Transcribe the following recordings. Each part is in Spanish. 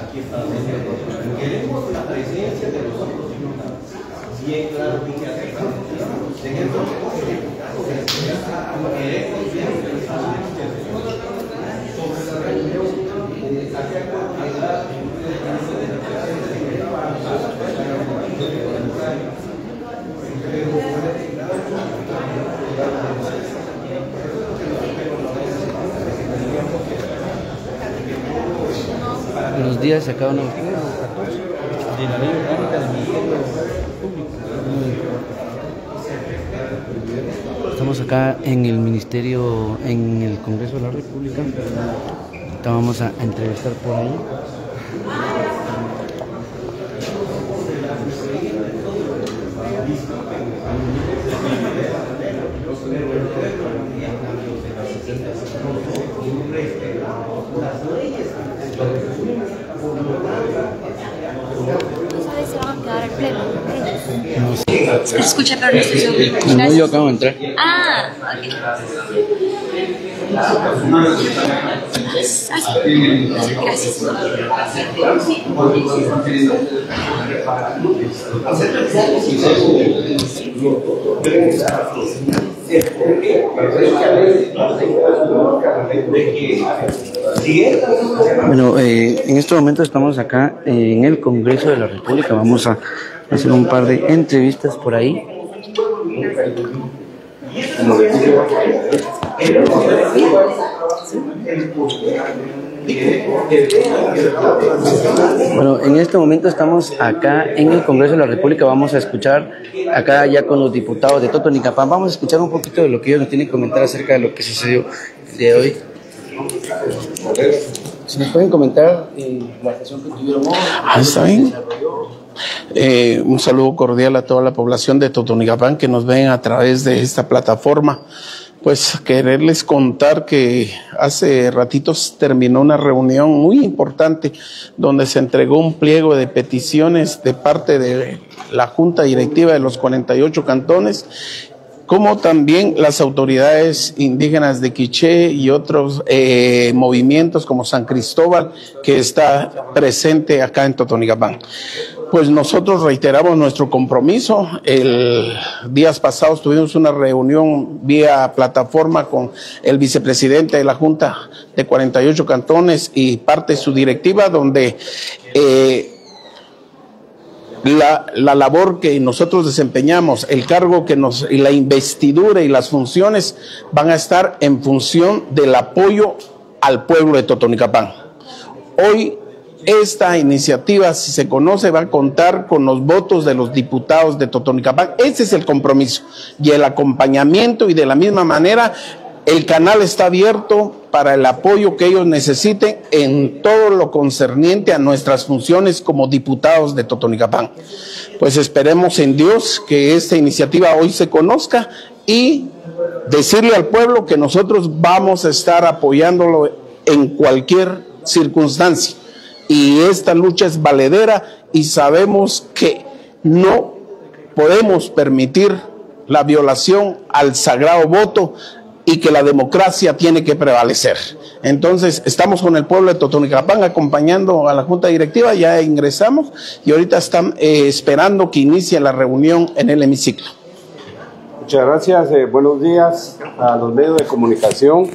aquí está Queremos la presencia de los otros diputados. Bien claro, que Dejemos queremos la reunión Días se acaban los 14 de. Estamos acá en el Ministerio, en el Congreso de la República. Vamos a entrevistar por ahí. No sabes si van a quedar al pleno. No sé. Se escucha, pero no estoy. No, yo acabo de entrar. Ah, ok. Gracias. Bueno, eh, en este momento estamos acá en el Congreso de la República. Vamos a hacer un par de entrevistas por ahí. Bueno, en este momento estamos acá en el Congreso de la República. Vamos a escuchar acá ya con los diputados de Totonicapán. Vamos a escuchar un poquito de lo que ellos nos tienen que comentar acerca de lo que sucedió el día de hoy. Si nos pueden comentar eh, la sesión que tuvieron hoy. Ah, está bien. Eh, un saludo cordial a toda la población de Totonigapán que nos ven a través de esta plataforma. Pues quererles contar que hace ratitos terminó una reunión muy importante donde se entregó un pliego de peticiones de parte de la Junta Directiva de los 48 cantones como también las autoridades indígenas de Quiché y otros eh, movimientos como San Cristóbal que está presente acá en Totonigapán. Pues nosotros reiteramos nuestro compromiso. El días pasados tuvimos una reunión vía plataforma con el vicepresidente de la Junta de 48 cantones y parte de su directiva donde eh, la, la, labor que nosotros desempeñamos, el cargo que nos, y la investidura y las funciones van a estar en función del apoyo al pueblo de Totonicapán. Hoy esta iniciativa, si se conoce, va a contar con los votos de los diputados de Totonicapán. Ese es el compromiso y el acompañamiento y de la misma manera el canal está abierto para el apoyo que ellos necesiten en todo lo concerniente a nuestras funciones como diputados de Totonicapán. Pues esperemos en Dios que esta iniciativa hoy se conozca y decirle al pueblo que nosotros vamos a estar apoyándolo en cualquier circunstancia. Y esta lucha es valedera y sabemos que no podemos permitir la violación al sagrado voto y que la democracia tiene que prevalecer. Entonces, estamos con el pueblo de Totonicapán acompañando a la Junta Directiva, ya ingresamos y ahorita están eh, esperando que inicie la reunión en el hemiciclo. Muchas gracias, eh, buenos días a los medios de comunicación,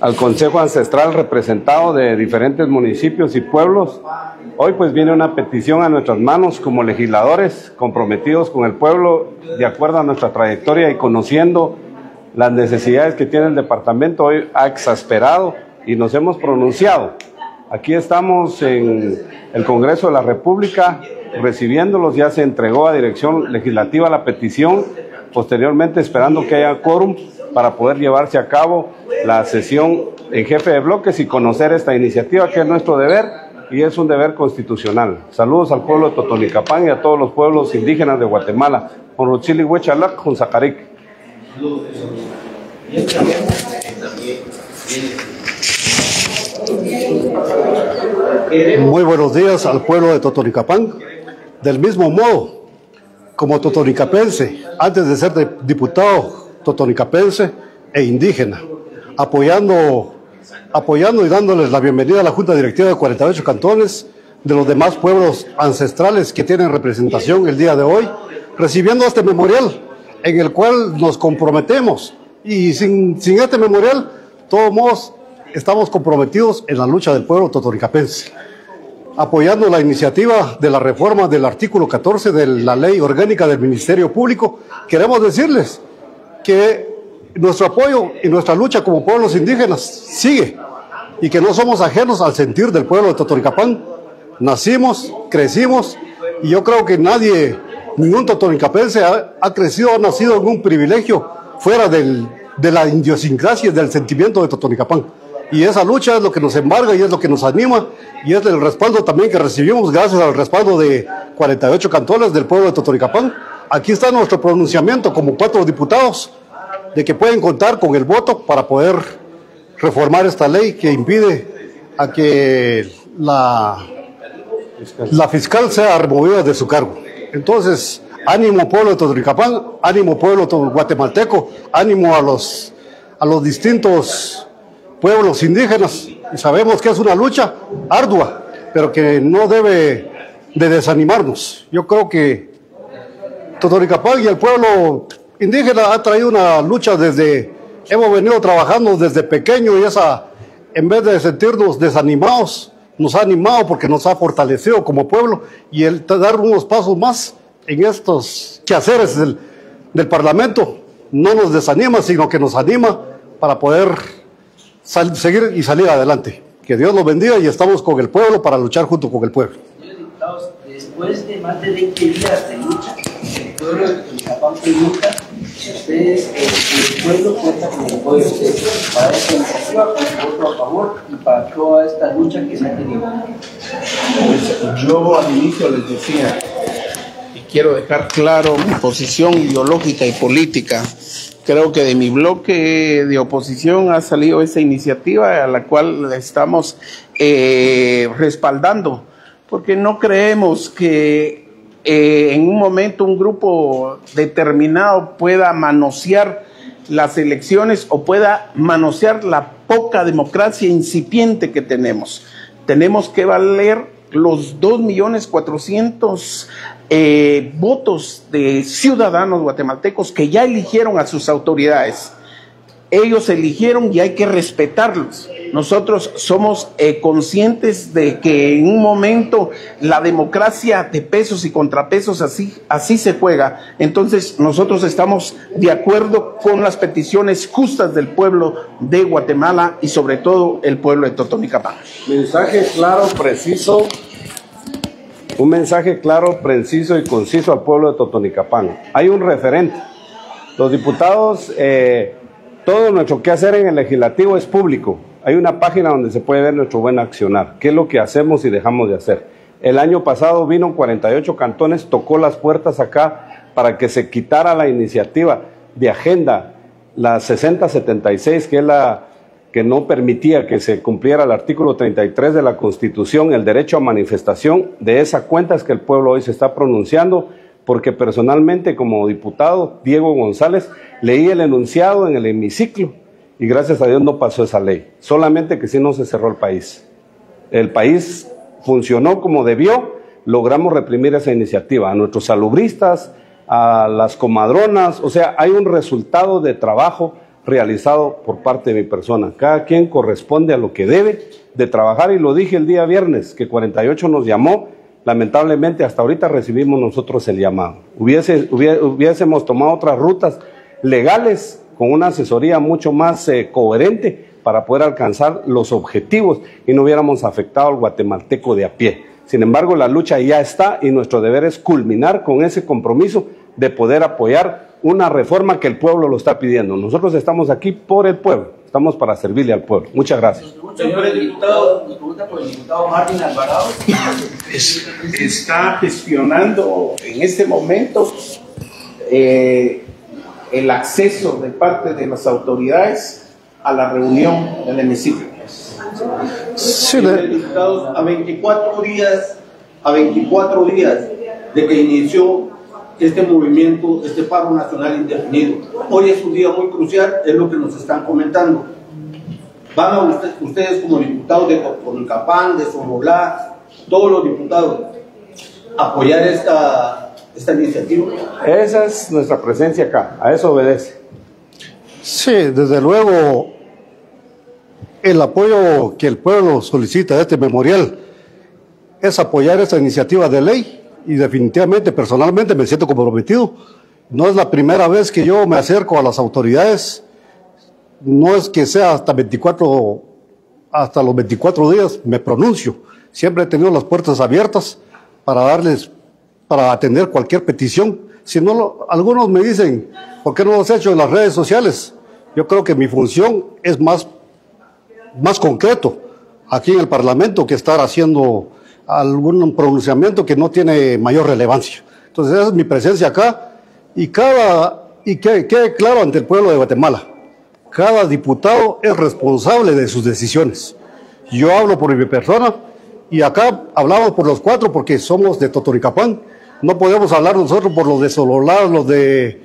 al Consejo Ancestral representado de diferentes municipios y pueblos. Hoy pues viene una petición a nuestras manos como legisladores comprometidos con el pueblo de acuerdo a nuestra trayectoria y conociendo las necesidades que tiene el departamento hoy ha exasperado y nos hemos pronunciado. Aquí estamos en el Congreso de la República recibiéndolos, ya se entregó a Dirección Legislativa la petición, posteriormente esperando que haya quórum para poder llevarse a cabo la sesión en jefe de bloques y conocer esta iniciativa que es nuestro deber y es un deber constitucional. Saludos al pueblo de Totonicapán y a todos los pueblos indígenas de Guatemala. Con Ruchili Huechalac, Junzacaric. Muy buenos días al pueblo de Totonicapán. Del mismo modo, como totonicapense, antes de ser diputado totonicapense e indígena, apoyando apoyando y dándoles la bienvenida a la Junta Directiva de 48 cantones, de los demás pueblos ancestrales que tienen representación el día de hoy, recibiendo este memorial en el cual nos comprometemos. Y sin, sin este memorial, todos modos, estamos comprometidos en la lucha del pueblo totoricapense apoyando la iniciativa de la reforma del artículo 14 de la ley orgánica del Ministerio Público, queremos decirles que nuestro apoyo y nuestra lucha como pueblos indígenas sigue y que no somos ajenos al sentir del pueblo de Totoricapán. Nacimos, crecimos y yo creo que nadie, ningún totoricapense ha, ha crecido, ha nacido en un privilegio fuera del, de la idiosincrasia del sentimiento de Totonicapán. Y esa lucha es lo que nos embarga y es lo que nos anima y es el respaldo también que recibimos gracias al respaldo de 48 cantones del pueblo de Totoricapán. Aquí está nuestro pronunciamiento como cuatro diputados de que pueden contar con el voto para poder reformar esta ley que impide a que la, la fiscal sea removida de su cargo. Entonces, ánimo pueblo de Totoricapán, ánimo pueblo guatemalteco, ánimo a los, a los distintos pueblos indígenas. Sabemos que es una lucha ardua, pero que no debe de desanimarnos. Yo creo que Totoricapán y el pueblo indígena ha traído una lucha desde, hemos venido trabajando desde pequeño y esa, en vez de sentirnos desanimados, nos ha animado porque nos ha fortalecido como pueblo y el dar unos pasos más en estos quehaceres del, del Parlamento no nos desanima, sino que nos anima para poder seguir y salir adelante. Que Dios los bendiga y estamos con el pueblo para luchar junto con el pueblo. Después de más de 20 días de lucha, el pueblo de Tonicapán pregunta si ustedes, el, el pueblo cuenta con el apoyo de ustedes para esta iniciativa, con su voto a favor y para toda esta lucha que se ha tenido. Pues yo al inicio les decía, y quiero dejar claro mi posición ideológica y política, creo que de mi bloque de oposición ha salido esa iniciativa a la cual estamos eh, respaldando, porque no creemos que eh, en un momento un grupo determinado pueda manosear las elecciones o pueda manosear la poca democracia incipiente que tenemos. Tenemos que valer los 2 millones 400 eh, votos de ciudadanos guatemaltecos que ya eligieron a sus autoridades. Ellos eligieron y hay que respetarlos. Nosotros somos eh, conscientes de que en un momento la democracia de pesos y contrapesos así, así se juega. Entonces nosotros estamos de acuerdo con las peticiones justas del pueblo de Guatemala y sobre todo el pueblo de Totonicapán. Mensaje claro, preciso. Un mensaje claro, preciso y conciso al pueblo de Totonicapán. Hay un referente. Los diputados, eh, todo nuestro quehacer en el legislativo es público. Hay una página donde se puede ver nuestro buen accionar, qué es lo que hacemos y dejamos de hacer. El año pasado vino 48 cantones, tocó las puertas acá para que se quitara la iniciativa de agenda, la 6076, que la que no permitía que se cumpliera el artículo 33 de la Constitución, el derecho a manifestación. De esa cuenta es que el pueblo hoy se está pronunciando, porque personalmente como diputado, Diego González, leí el enunciado en el hemiciclo y gracias a Dios no pasó esa ley. Solamente que sí no se cerró el país. El país funcionó como debió, logramos reprimir esa iniciativa. A nuestros salubristas, a las comadronas, o sea, hay un resultado de trabajo realizado por parte de mi persona. Cada quien corresponde a lo que debe de trabajar y lo dije el día viernes, que 48 nos llamó, lamentablemente hasta ahorita recibimos nosotros el llamado. Hubiese, hubiésemos tomado otras rutas legales con una asesoría mucho más eh, coherente para poder alcanzar los objetivos y no hubiéramos afectado al guatemalteco de a pie. Sin embargo, la lucha ya está y nuestro deber es culminar con ese compromiso de poder apoyar una reforma que el pueblo lo está pidiendo. Nosotros estamos aquí por el pueblo, estamos para servirle al pueblo. Muchas gracias. Señores diputados, nos pregunta por el diputado Martín Alvarado. Es- está gestionando en este momento eh, el acceso de parte de las autoridades a la reunión del hemiciclo. Sí, diputados, a 24 días, a 24 días de que inició este movimiento, este paro nacional indefinido. Hoy es un día muy crucial, es lo que nos están comentando. van a usted- ustedes como diputados de Totonicapán, de Sonolá, todos los diputados, apoyar esta, esta iniciativa. Esa es nuestra presencia acá, a eso obedece. Sí, desde luego, el apoyo que el pueblo solicita a este memorial es apoyar esta iniciativa de ley y definitivamente, personalmente, me siento comprometido. No es la primera vez que yo me acerco a las autoridades, no es que sea hasta 24, hasta los 24 días, me pronuncio. Siempre he tenido las puertas abiertas para darles, para atender cualquier petición. Si no, lo- algunos me dicen, ¿por qué no lo has hecho en las redes sociales? Yo creo que mi función es más, más concreto aquí en el Parlamento que estar haciendo algún pronunciamiento que no tiene mayor relevancia. Entonces, esa es mi presencia acá y cada, y que quede claro ante el pueblo de Guatemala, cada diputado es responsable de sus decisiones. Yo hablo por mi persona y acá hablamos por los cuatro porque somos de Totoricapán. No podemos hablar nosotros por los de Sololá, los de,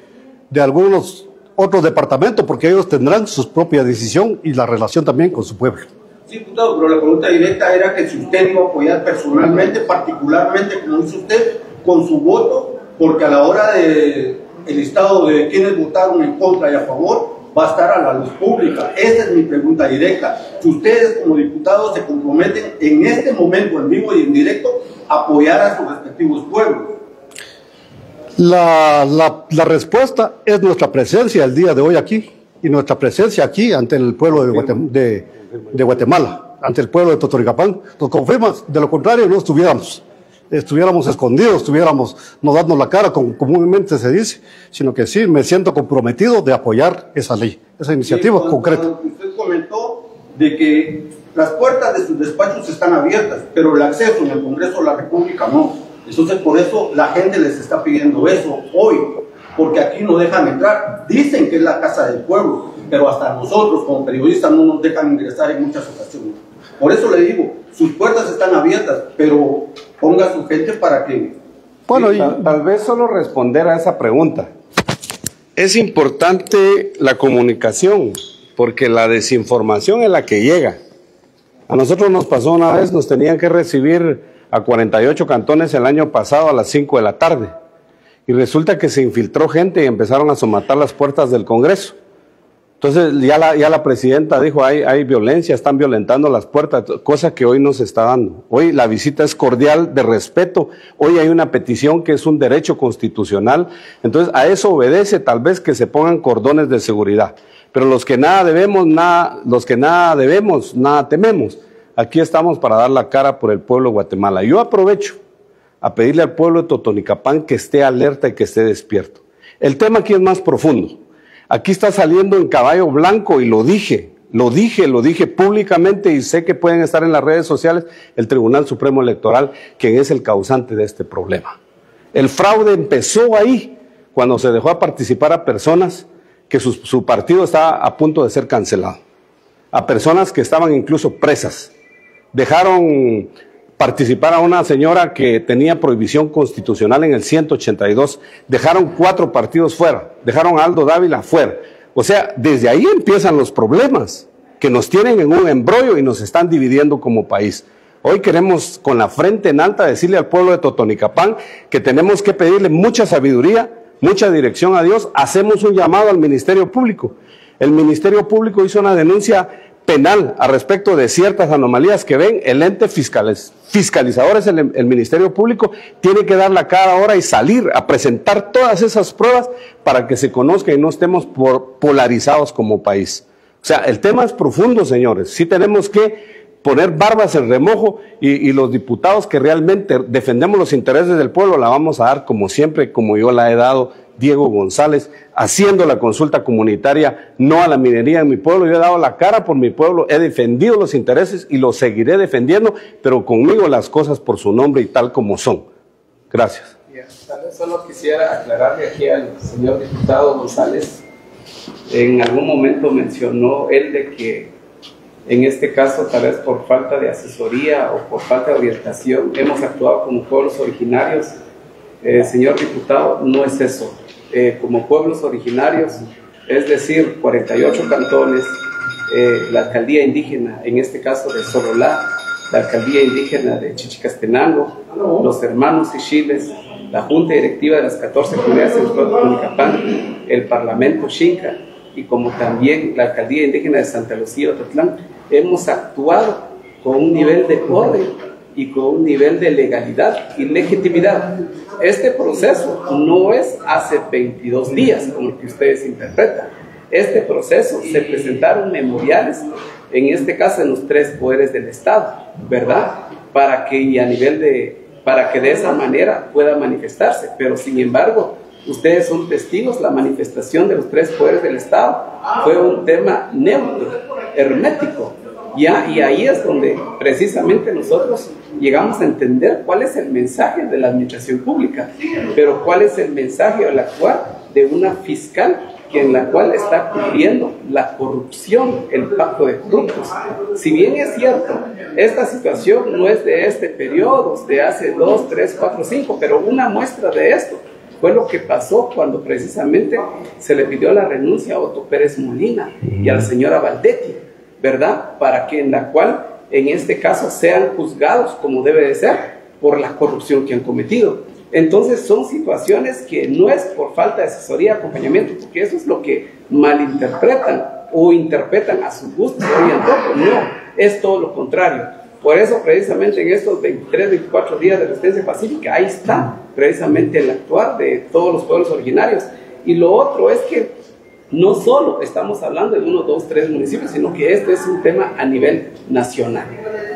de algunos otros departamentos porque ellos tendrán su propia decisión y la relación también con su pueblo. Sí, diputado, pero la pregunta directa era que si usted iba a apoyar personalmente, particularmente, como dice usted, con su voto, porque a la hora de el listado de quienes votaron en contra y a favor, va a estar a la luz pública. Esa es mi pregunta directa. Si ustedes como diputados se comprometen en este momento, en vivo y en directo, a apoyar a sus respectivos pueblos. La, la, la respuesta es nuestra presencia el día de hoy aquí y nuestra presencia aquí ante el pueblo de, Guatem- de, de Guatemala, ante el pueblo de Totoricapán. Nos confirma, de lo contrario no estuviéramos, estuviéramos escondidos, estuviéramos no dando la cara como comúnmente se dice, sino que sí me siento comprometido de apoyar esa ley, esa iniciativa Sí, concreta. Usted comentó de que las puertas de sus despachos están abiertas, pero el acceso en el Congreso de la República no. Entonces, por eso la gente les está pidiendo eso hoy, porque aquí no dejan entrar. Dicen que es la casa del pueblo, pero hasta nosotros como periodistas no nos dejan ingresar en muchas ocasiones. Por eso le digo, sus puertas están abiertas, pero ponga su gente para que... Bueno, y, Tal, tal vez solo responder a esa pregunta. Es importante la comunicación, porque la desinformación es la que llega. A nosotros nos pasó una vez, nos tenían que recibir a 48 cantones el año pasado a las 5 de la tarde. Y resulta que se infiltró gente y empezaron a somatar las puertas del Congreso. Entonces ya la, ya la presidenta dijo, hay, hay violencia, están violentando las puertas, cosa que hoy no se está dando. Hoy la visita es cordial, de respeto. Hoy hay una petición que es un derecho constitucional. Entonces a eso obedece tal vez que se pongan cordones de seguridad. Pero los que nada debemos, nada, los que nada debemos, nada tememos. Aquí estamos para dar la cara por el pueblo de Guatemala. Yo aprovecho a pedirle al pueblo de Totonicapán que esté alerta y que esté despierto. El tema aquí es más profundo. Aquí está saliendo en caballo blanco y lo dije, lo dije, lo dije públicamente y sé que pueden estar en las redes sociales el Tribunal Supremo Electoral, quien es el causante de este problema. El fraude empezó ahí, cuando se dejó a participar a personas que su, su partido estaba a punto de ser cancelado, a personas que estaban incluso presas. Dejaron participar a una señora que tenía prohibición constitucional en el 182. Dejaron cuatro partidos fuera, dejaron a Aldo Dávila fuera. O sea, desde ahí empiezan los problemas que nos tienen en un embrollo y nos están dividiendo como país. Hoy queremos con la frente en alta decirle al pueblo de Totonicapán que tenemos que pedirle mucha sabiduría, mucha dirección a Dios. Hacemos un llamado al Ministerio Público. El Ministerio Público hizo una denuncia penal a respecto de ciertas anomalías que ven, el ente fiscaliz- fiscalizador es el, el Ministerio Público, tiene que dar la cara ahora y salir a presentar todas esas pruebas para que se conozca y no estemos por- polarizados como país. O sea, el tema es profundo, señores. Sí tenemos que poner barbas en remojo y, los diputados que realmente defendemos los intereses del pueblo la vamos a dar como siempre, como yo la he dado Diego González, haciendo la consulta comunitaria, no a la minería en mi pueblo. Yo he dado la cara por mi pueblo, he defendido los intereses y los seguiré defendiendo, pero conmigo las cosas por su nombre y tal como son. Gracias. Tal vez solo quisiera aclararle aquí al señor diputado González. En algún momento mencionó él de que en este caso, tal vez por falta de asesoría o por falta de orientación, hemos actuado como pueblos originarios. Eh, señor diputado, no es eso. Eh, como pueblos originarios, es decir, 48 cantones, eh, la alcaldía indígena, en este caso de Sololá, la alcaldía indígena de Chichicastenango, los hermanos Ishiles, la junta directiva de las 14 comunidades del de el parlamento Xinca y como también la alcaldía indígena de Santa Lucía, Ototlán, hemos actuado con un nivel de orden y con un nivel de legalidad y legitimidad. Este proceso no es hace 22 días, como que ustedes interpretan. Este proceso se presentaron memoriales, en este caso en los tres poderes del Estado, ¿verdad? Para que a nivel de, para que de esa manera pueda manifestarse. Pero sin embargo, ustedes son testigos, la manifestación de los tres poderes del Estado fue un tema neutro, hermético, Y ahí es donde precisamente nosotros llegamos a entender cuál es el mensaje de la administración pública, pero cuál es el mensaje al actuar de una fiscal que en la cual está cubriendo la corrupción, el pacto de corruptos. Si bien es cierto, esta situación no es de este periodo, de hace dos, tres, cuatro, cinco, pero una muestra de esto fue lo que pasó cuando precisamente se le pidió la renuncia a Otto Pérez Molina y a la señora Valdetti, ¿verdad? Para que en la cual, en este caso, sean juzgados como debe de ser por la corrupción que han cometido. Entonces son situaciones que no es por falta de asesoría, acompañamiento, porque eso es lo que malinterpretan o interpretan a su gusto y antojo. No, es todo lo contrario. Por eso precisamente en estos 23, 24 días de resistencia pacífica, ahí está precisamente el actuar de todos los pueblos originarios. Y lo otro es que no solo estamos hablando de uno, dos, tres municipios, sino que este es un tema a nivel nacional.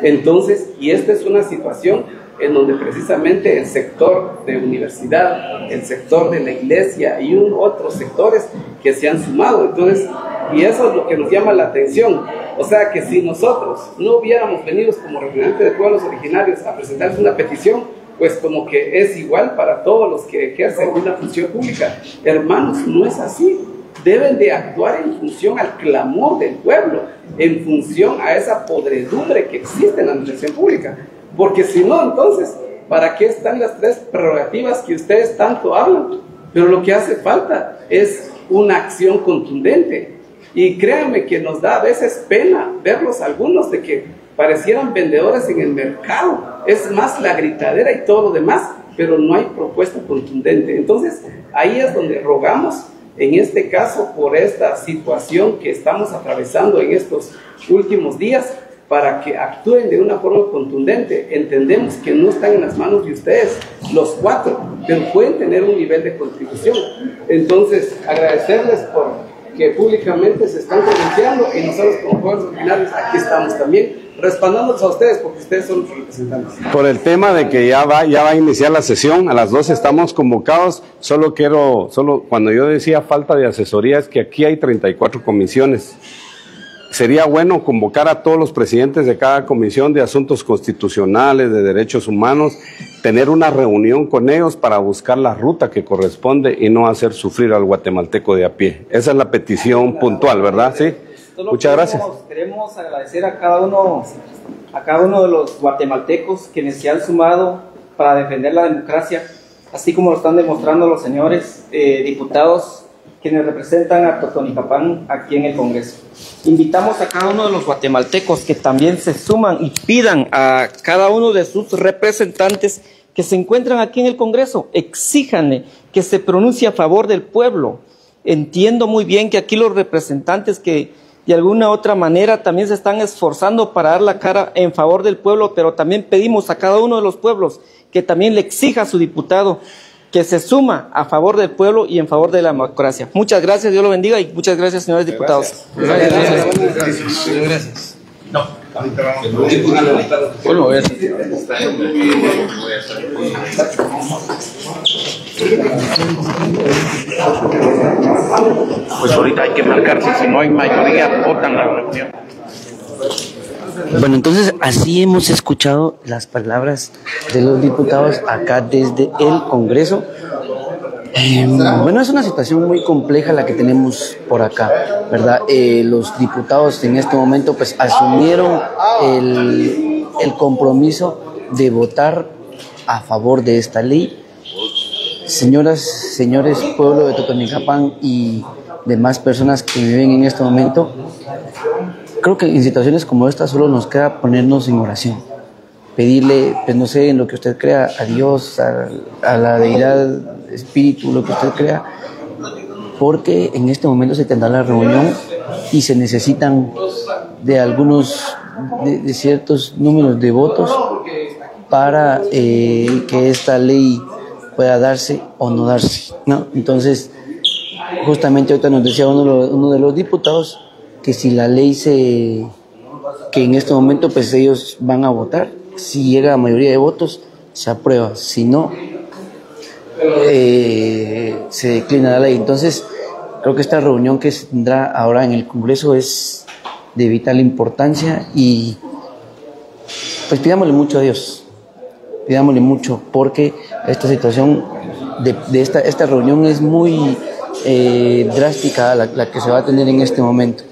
Entonces, y esta es una situación en donde precisamente el sector de universidad, el sector de la iglesia y un, otros sectores que se han sumado. Entonces, y eso es lo que nos llama la atención. O sea que si nosotros no hubiéramos venido como representantes de pueblos originarios a presentar una petición, pues como que es igual para todos los que ejercen una función pública. Hermanos, no es así. Deben de actuar en función al clamor del pueblo, en función a esa podredumbre que existe en la administración pública. Porque si no, entonces, ¿para qué están las tres prerrogativas que ustedes tanto hablan? Pero lo que hace falta es una acción contundente. Y créanme que nos da a veces pena verlos algunos de que parecieran vendedores en el mercado. Es más la gritadera y todo lo demás, pero no hay propuesta contundente. Entonces, ahí es donde rogamos, en este caso, por esta situación que estamos atravesando en estos últimos días, para que actúen de una forma contundente. Entendemos que no están en las manos de ustedes, los cuatro, pero pueden tener un nivel de contribución. Entonces, agradecerles por que públicamente se están pronunciando y nosotros como pueblos originarios aquí estamos también respaldándolos a ustedes porque ustedes son los representantes. Por el tema de que ya va, ya va a iniciar la sesión, a las 12 estamos convocados, solo quiero, solo cuando yo decía falta de asesoría es que aquí hay 34 comisiones sería bueno convocar a todos los presidentes de cada comisión de asuntos constitucionales, de derechos humanos, tener una reunión con ellos para buscar la ruta que corresponde y no hacer sufrir al guatemalteco de a pie. Esa es la petición puntual, ¿verdad? Sí. Muchas gracias. Queremos agradecer a cada uno, a cada uno de los guatemaltecos quienes se han sumado para defender la democracia, así como lo están demostrando los señores eh, diputados quienes representan a Totonicapán aquí en el Congreso. Invitamos a cada uno de los guatemaltecos que también se suman y pidan a cada uno de sus representantes que se encuentran aquí en el Congreso, exíjanle que se pronuncie a favor del pueblo. Entiendo muy bien que aquí los representantes que de alguna otra manera también se están esforzando para dar la cara en favor del pueblo, pero también pedimos a cada uno de los pueblos que también le exija a su diputado que se suma a favor del pueblo y en favor de la democracia. Muchas gracias, Dios lo bendiga y muchas gracias, señores diputados. Gracias. gracias. No. Bueno, voy a Pues ahorita hay que marcarse, si no hay mayoría, votan la reunión. Bueno, entonces así hemos escuchado las palabras de los diputados acá desde el Congreso. Eh, bueno, es una situación muy compleja la que tenemos por acá, ¿verdad? Eh, los diputados en este momento pues asumieron el, el compromiso de votar a favor de esta ley. Señoras, señores, pueblo de Totonicapán y demás personas que viven en este momento, creo que en situaciones como esta solo nos queda ponernos en oración, pedirle, pues no sé, en lo que usted crea, a Dios, a, la deidad, espíritu, lo que usted crea, porque en este momento se tendrá la reunión y se necesitan de algunos, de, ciertos números de votos para eh, que esta ley pueda darse o no darse, ¿no? Entonces, justamente ahorita nos decía uno de los diputados que si la ley se, que en este momento pues ellos van a votar, si llega a mayoría de votos, se aprueba, si no, eh, se declina la ley. Entonces, creo que esta reunión que se tendrá ahora en el Congreso es de vital importancia y pues pidámosle mucho a Dios, pidámosle mucho porque esta situación de, de esta, esta reunión es muy eh, drástica la, la que se va a tener en este momento.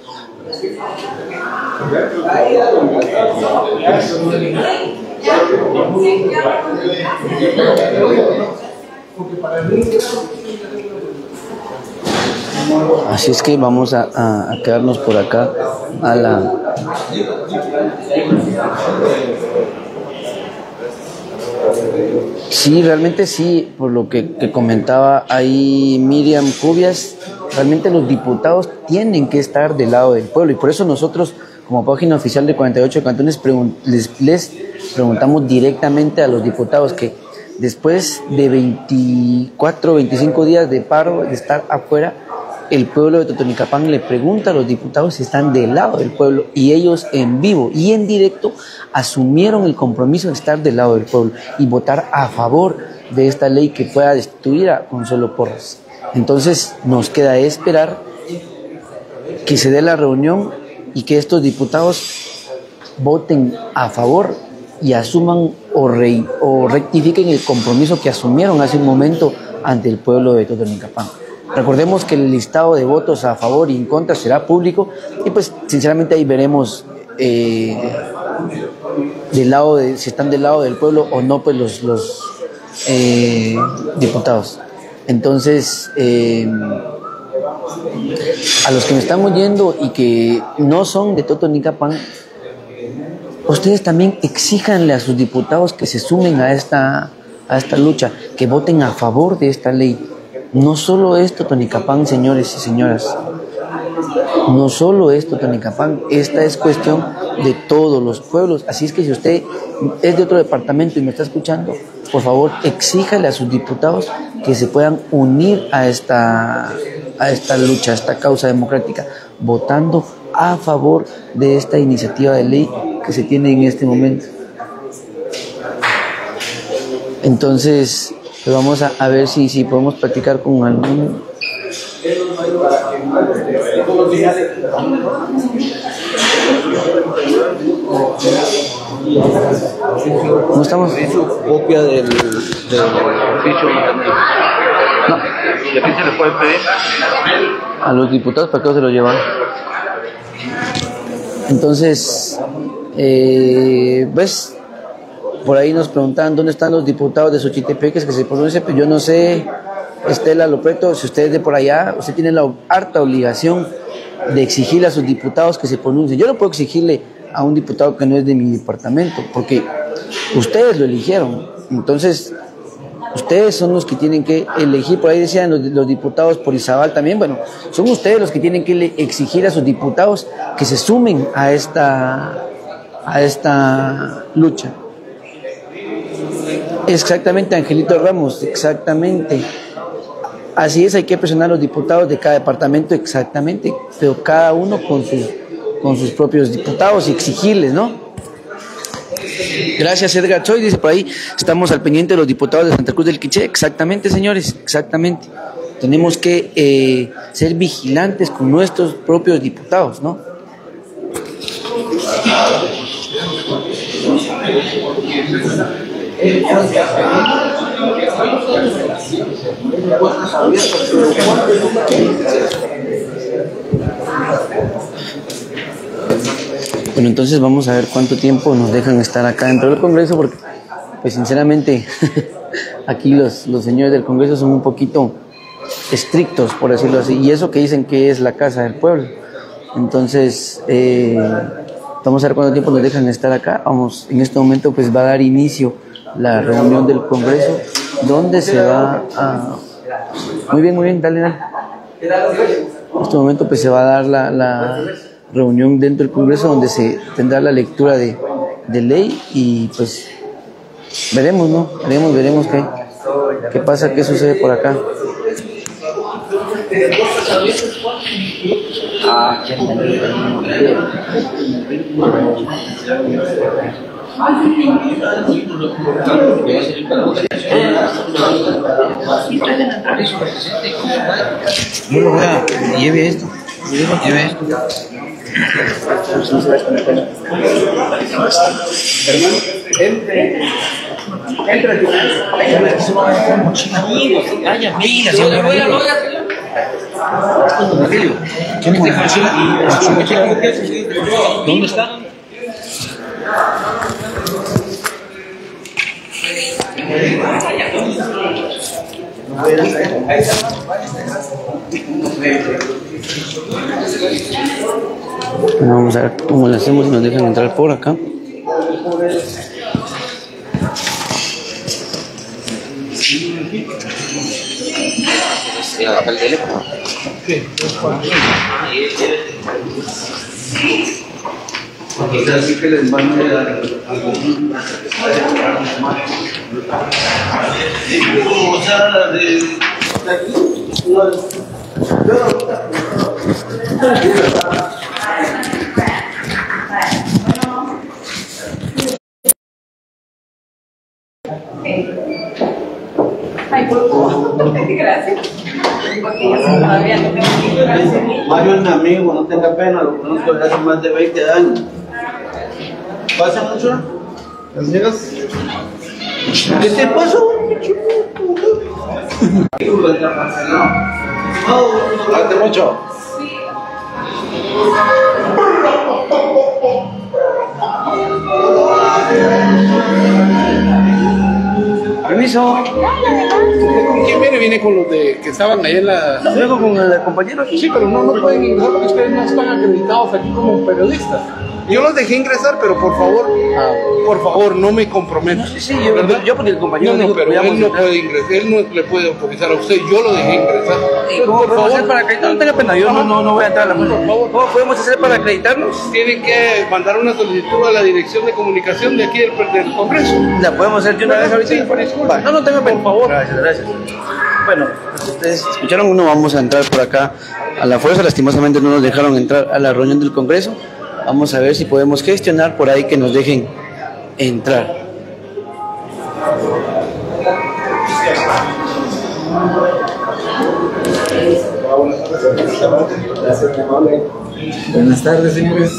Así es que vamos a, quedarnos por acá a la... Sí, realmente sí, por lo que, que comentaba ahí Miriam Cubias, realmente los diputados tienen que estar del lado del pueblo y por eso nosotros como página oficial de 48 cantones les, les preguntamos directamente a los diputados que después de 24, 25 días de paro, de estar afuera, el pueblo de Totonicapán le pregunta a los diputados si están del lado del pueblo y ellos en vivo y en directo asumieron el compromiso de estar del lado del pueblo y votar a favor de esta ley que pueda destituir a Consuelo Porras. Entonces nos queda esperar que se dé la reunión y que estos diputados voten a favor y asuman o, o rectifiquen el compromiso que asumieron hace un momento ante el pueblo de Totonicapán. Recordemos que el listado de votos a favor y en contra será público y pues sinceramente ahí veremos eh, del lado de, si están del lado del pueblo o no pues los, los eh, diputados. Entonces, eh, a los que me están oyendo y que no son de Totonicapán, ustedes también exíjanle a sus diputados que se sumen a esta, a esta lucha, que voten a favor de esta ley. No solo es Totonicapán, señores y señoras. No solo es Totonicapán, esta es cuestión de todos los pueblos. Así es que si usted es de otro departamento y me está escuchando, por favor exíjale a sus diputados que se puedan unir a esta, a esta lucha, a esta causa democrática, votando a favor de esta iniciativa de ley que se tiene en este momento. Entonces, pues vamos a, a ver si, si podemos platicar con algún ¿Cómo estamos? copia del, del oficio No, ¿Y a se le puede pedir? a los diputados para qué se lo llevan. Entonces, eh, ves, por ahí nos preguntaban dónde están los diputados de Xochitepeques que se pronuncian, pero yo no sé, Estela Lopreto, si usted es de por allá, usted tiene la harta obligación de exigirle a sus diputados que se pronuncien. Yo no puedo exigirle a un diputado que no es de mi departamento, porque ustedes lo eligieron. Entonces, Ustedes son los que tienen que elegir, por ahí decían los, los diputados por Izabal también, bueno, son ustedes los que tienen que exigir a sus diputados que se sumen a esta, a esta lucha. Exactamente, Angelito Ramos, exactamente. Así es, hay que presionar a los diputados de cada departamento, exactamente, pero cada uno con sus, con sus propios diputados y exigirles, ¿no? Gracias, Edgar Choi. Dice por ahí, estamos al pendiente de los diputados de Santa Cruz del Quiché. Exactamente, señores, exactamente. Tenemos que eh, ser vigilantes con nuestros propios diputados, ¿no? Bueno, entonces vamos a ver cuánto tiempo nos dejan estar acá dentro del Congreso, porque, pues sinceramente, aquí los, los señores del Congreso son un poquito estrictos, por decirlo así, y eso que dicen que es la casa del pueblo. Entonces, eh, vamos a ver cuánto tiempo nos dejan estar acá. Vamos, en este momento pues va a dar inicio la reunión del Congreso, donde se va a... Muy bien, muy bien, dale, dale. En este momento pues se va a dar la, la reunión dentro del Congreso donde se tendrá la lectura de, de ley y pues veremos, ¿no? Veremos, veremos qué, qué pasa, qué sucede por acá. Lo voy a... Lleve esto. Esto. ¿Dónde está? Bueno, vamos a ver cómo le hacemos si nos dejan entrar por acá. A dar O sea, de Gracias. Porque yo todavía no tengo que gracias. Mario es mi amigo, no tenga pena, lo conozco desde hace más de 20 años. ¿Pasa mucho? ¿Las llegas? ¿Qué te pasó? Hace mucho. Permiso. ¿Quién viene? Viene con los de que estaban ahí en la. Vengo con el compañero aquí. Sí, pero no, no pueden ingresar porque ustedes no están acreditados aquí como periodistas. Yo los dejé ingresar, pero por favor, por favor, no me comprometas. Sí, sí, yo, ¿verdad? yo porque el compañero No, no, pero él no entrar. puede ingresar, él no le puede autorizar a usted, yo lo dejé ingresar. ¿Y ¿Cómo podemos hacer para acreditar? No tenga pena, yo no, no, no voy a entrar a la mano. ¿Cómo podemos hacer para acreditarnos? Tienen que mandar una solicitud a la dirección de comunicación de aquí del, del Congreso. La podemos hacer de una vez ahorita. Sí, por disculpa. No, no tenga pena. Por favor. Gracias, gracias. Bueno, pues ustedes escucharon, uno vamos a entrar por acá a la fuerza. Lastimosamente no nos dejaron entrar a la reunión del Congreso. Vamos a ver si podemos gestionar por ahí que nos dejen entrar. Buenas tardes, señores.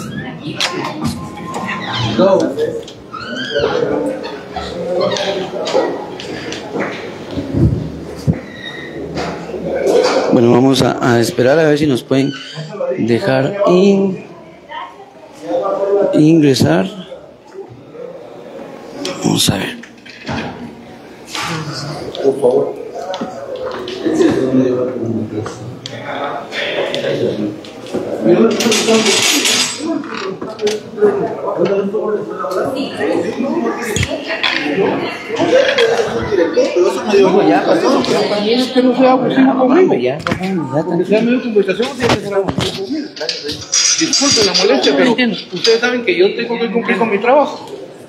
Bueno, vamos a, a esperar a ver si nos pueden dejar in- ingresar. Vamos a ver. ya pasó. Es que no sea abusivo conmigo. Ya, ya, Porque sea medio de comunicación, no tiene que ser abusivo conmigo. Disculpen la molestia, pero ustedes saben que yo tengo que cumplir con mi trabajo.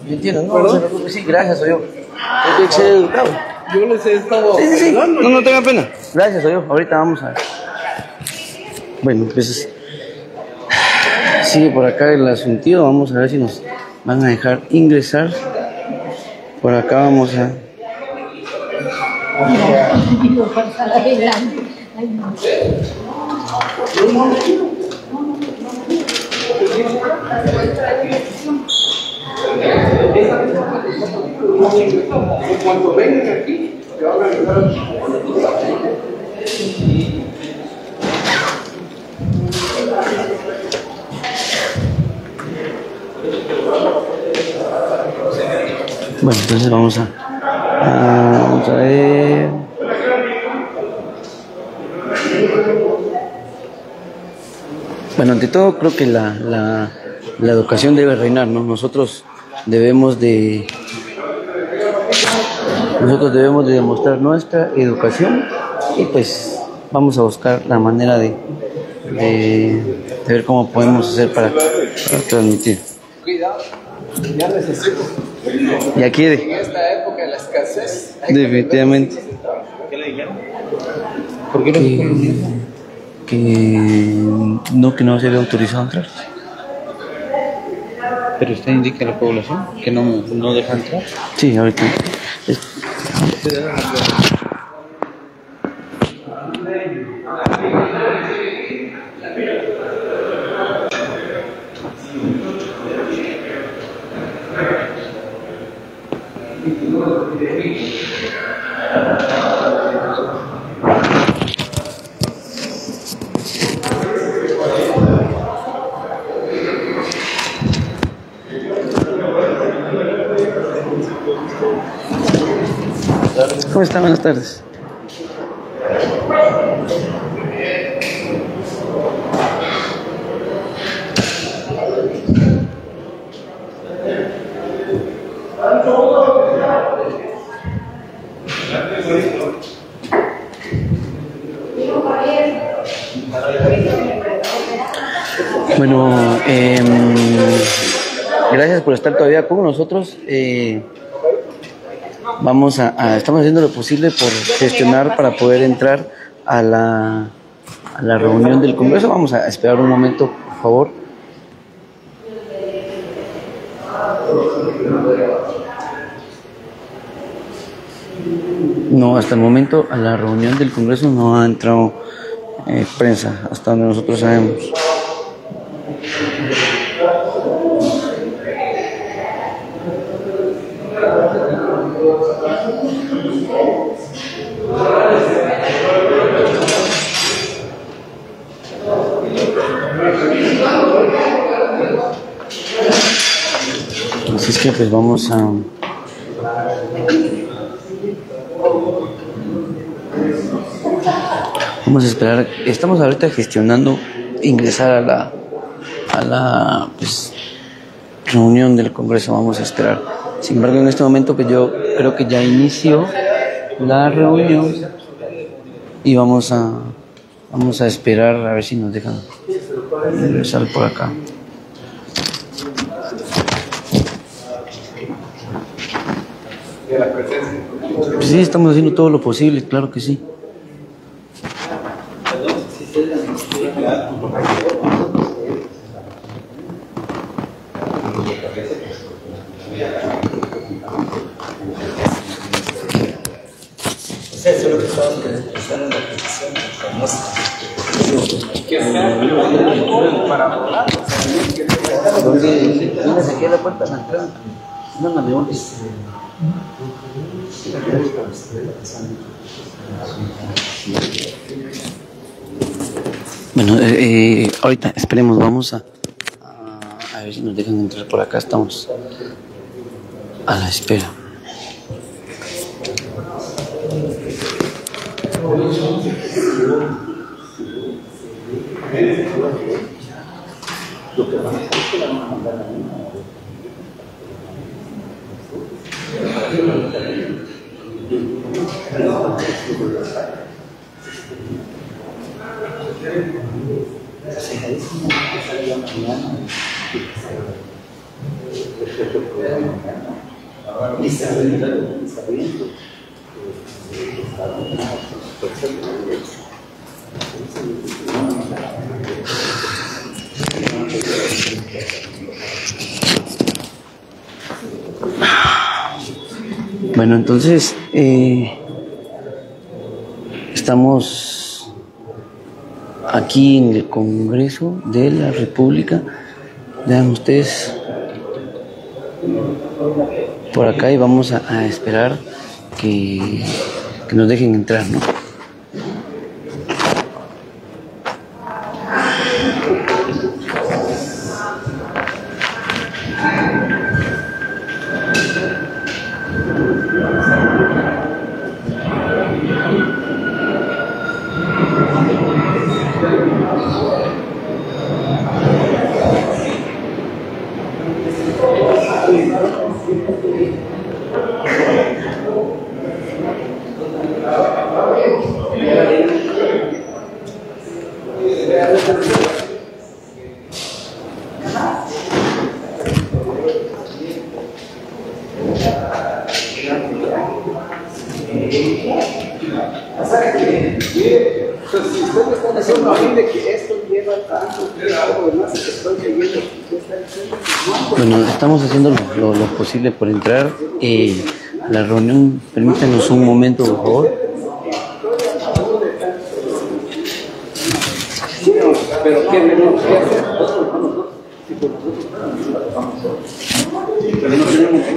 Yo entiendo, no, no se preocupe, sí, gracias, soy yo. Yo tengo que ser educado. Yo les he estado Sí, sí, sí. No, no tenga pena. Gracias, soy yo. Ahorita vamos a. Bueno, pues. Sigue por acá el asunto. Vamos a ver si nos van a dejar ingresar. Por acá vamos a. Cuando vengan aquí, te van a organizar. Bueno, entonces vamos a. a- vamos a ver. Bueno, ante todo creo que la, la, la educación debe reinar, ¿no? Nosotros debemos de nosotros debemos de demostrar nuestra educación y pues vamos a buscar la manera de, de, de ver cómo podemos hacer para, para transmitir. Cuidado, ya necesito. Ya quiere, En esta época de la escasez. definitivamente. ¿Qué le dijeron? ¿Por qué que, que no, que no se había autorizado entrar. Pero usted indica a la población que no, no deja entrar. Sí, ahorita. Es- Buenas tardes. Bueno, em, gracias por estar todavía con nosotros. Eh, vamos a, estamos haciendo lo posible por gestionar para poder entrar a la, a la reunión del Congreso. Vamos a esperar un momento, por favor. No, hasta el momento a la reunión del Congreso no ha entrado eh, prensa, hasta donde nosotros sabemos. Así es que pues vamos a... Vamos a esperar. Estamos ahorita gestionando ingresar a la, a la pues, reunión del Congreso. Vamos a esperar. Sin embargo, en este momento pues yo creo que ya inició la reunión y vamos a vamos a esperar a ver si nos dejan ingresar por acá. Pues sí, estamos haciendo todo lo posible, claro que sí. ¿Dónde aquí a la Bueno, eh, eh, ahorita esperemos, vamos a, a, a ver si nos dejan entrar por acá. Estamos a la espera. Bueno, entonces eh, estamos aquí en el Congreso de la República. Vean ustedes por acá y vamos a, esperar que, que nos dejen entrar, ¿no? Lo, lo- lo posible por entrar eh, a la reunión. Permítanos un momento, por favor. Pero ¿qué tenemos que hacer? No tenemos que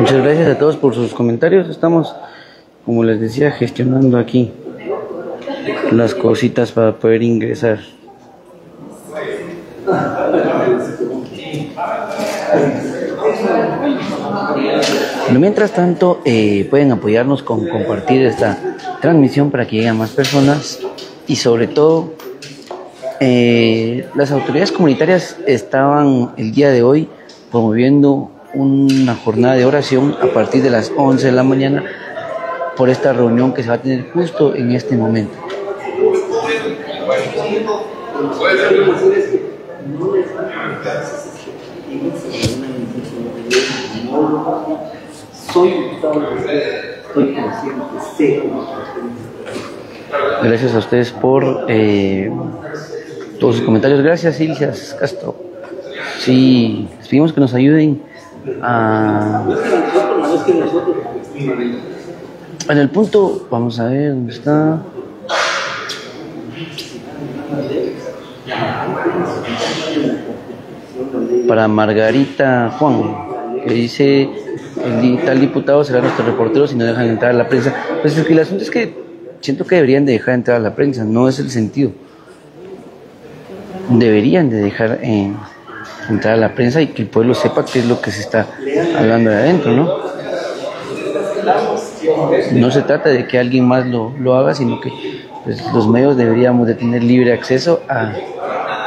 Muchas gracias a todos por sus comentarios. Estamos, como les decía, gestionando aquí las cositas para poder ingresar. Mientras tanto, eh, pueden apoyarnos con compartir esta transmisión para que lleguen más personas y sobre todo eh, las autoridades comunitarias estaban el día de hoy promoviendo una jornada de oración a partir de las 11 de la mañana por esta reunión que se va a tener justo en este momento. Soy estoy consciente, sé Gracias a ustedes por eh, todos sus comentarios. Gracias, Silcias Castro. Sí, les pedimos que nos ayuden a... En el punto, vamos a ver dónde está. Para Margarita Juan, que dice el tal diputado será nuestro reportero si no dejan entrar a la prensa. Pues el asunto es que siento que deberían de dejar entrar a la prensa, no es el sentido. Deberían de dejar eh, entrar a la prensa y que el pueblo sepa qué es lo que se está hablando de adentro, ¿no? No se trata de que alguien más lo, lo haga, sino que pues, los medios deberíamos de tener libre acceso a,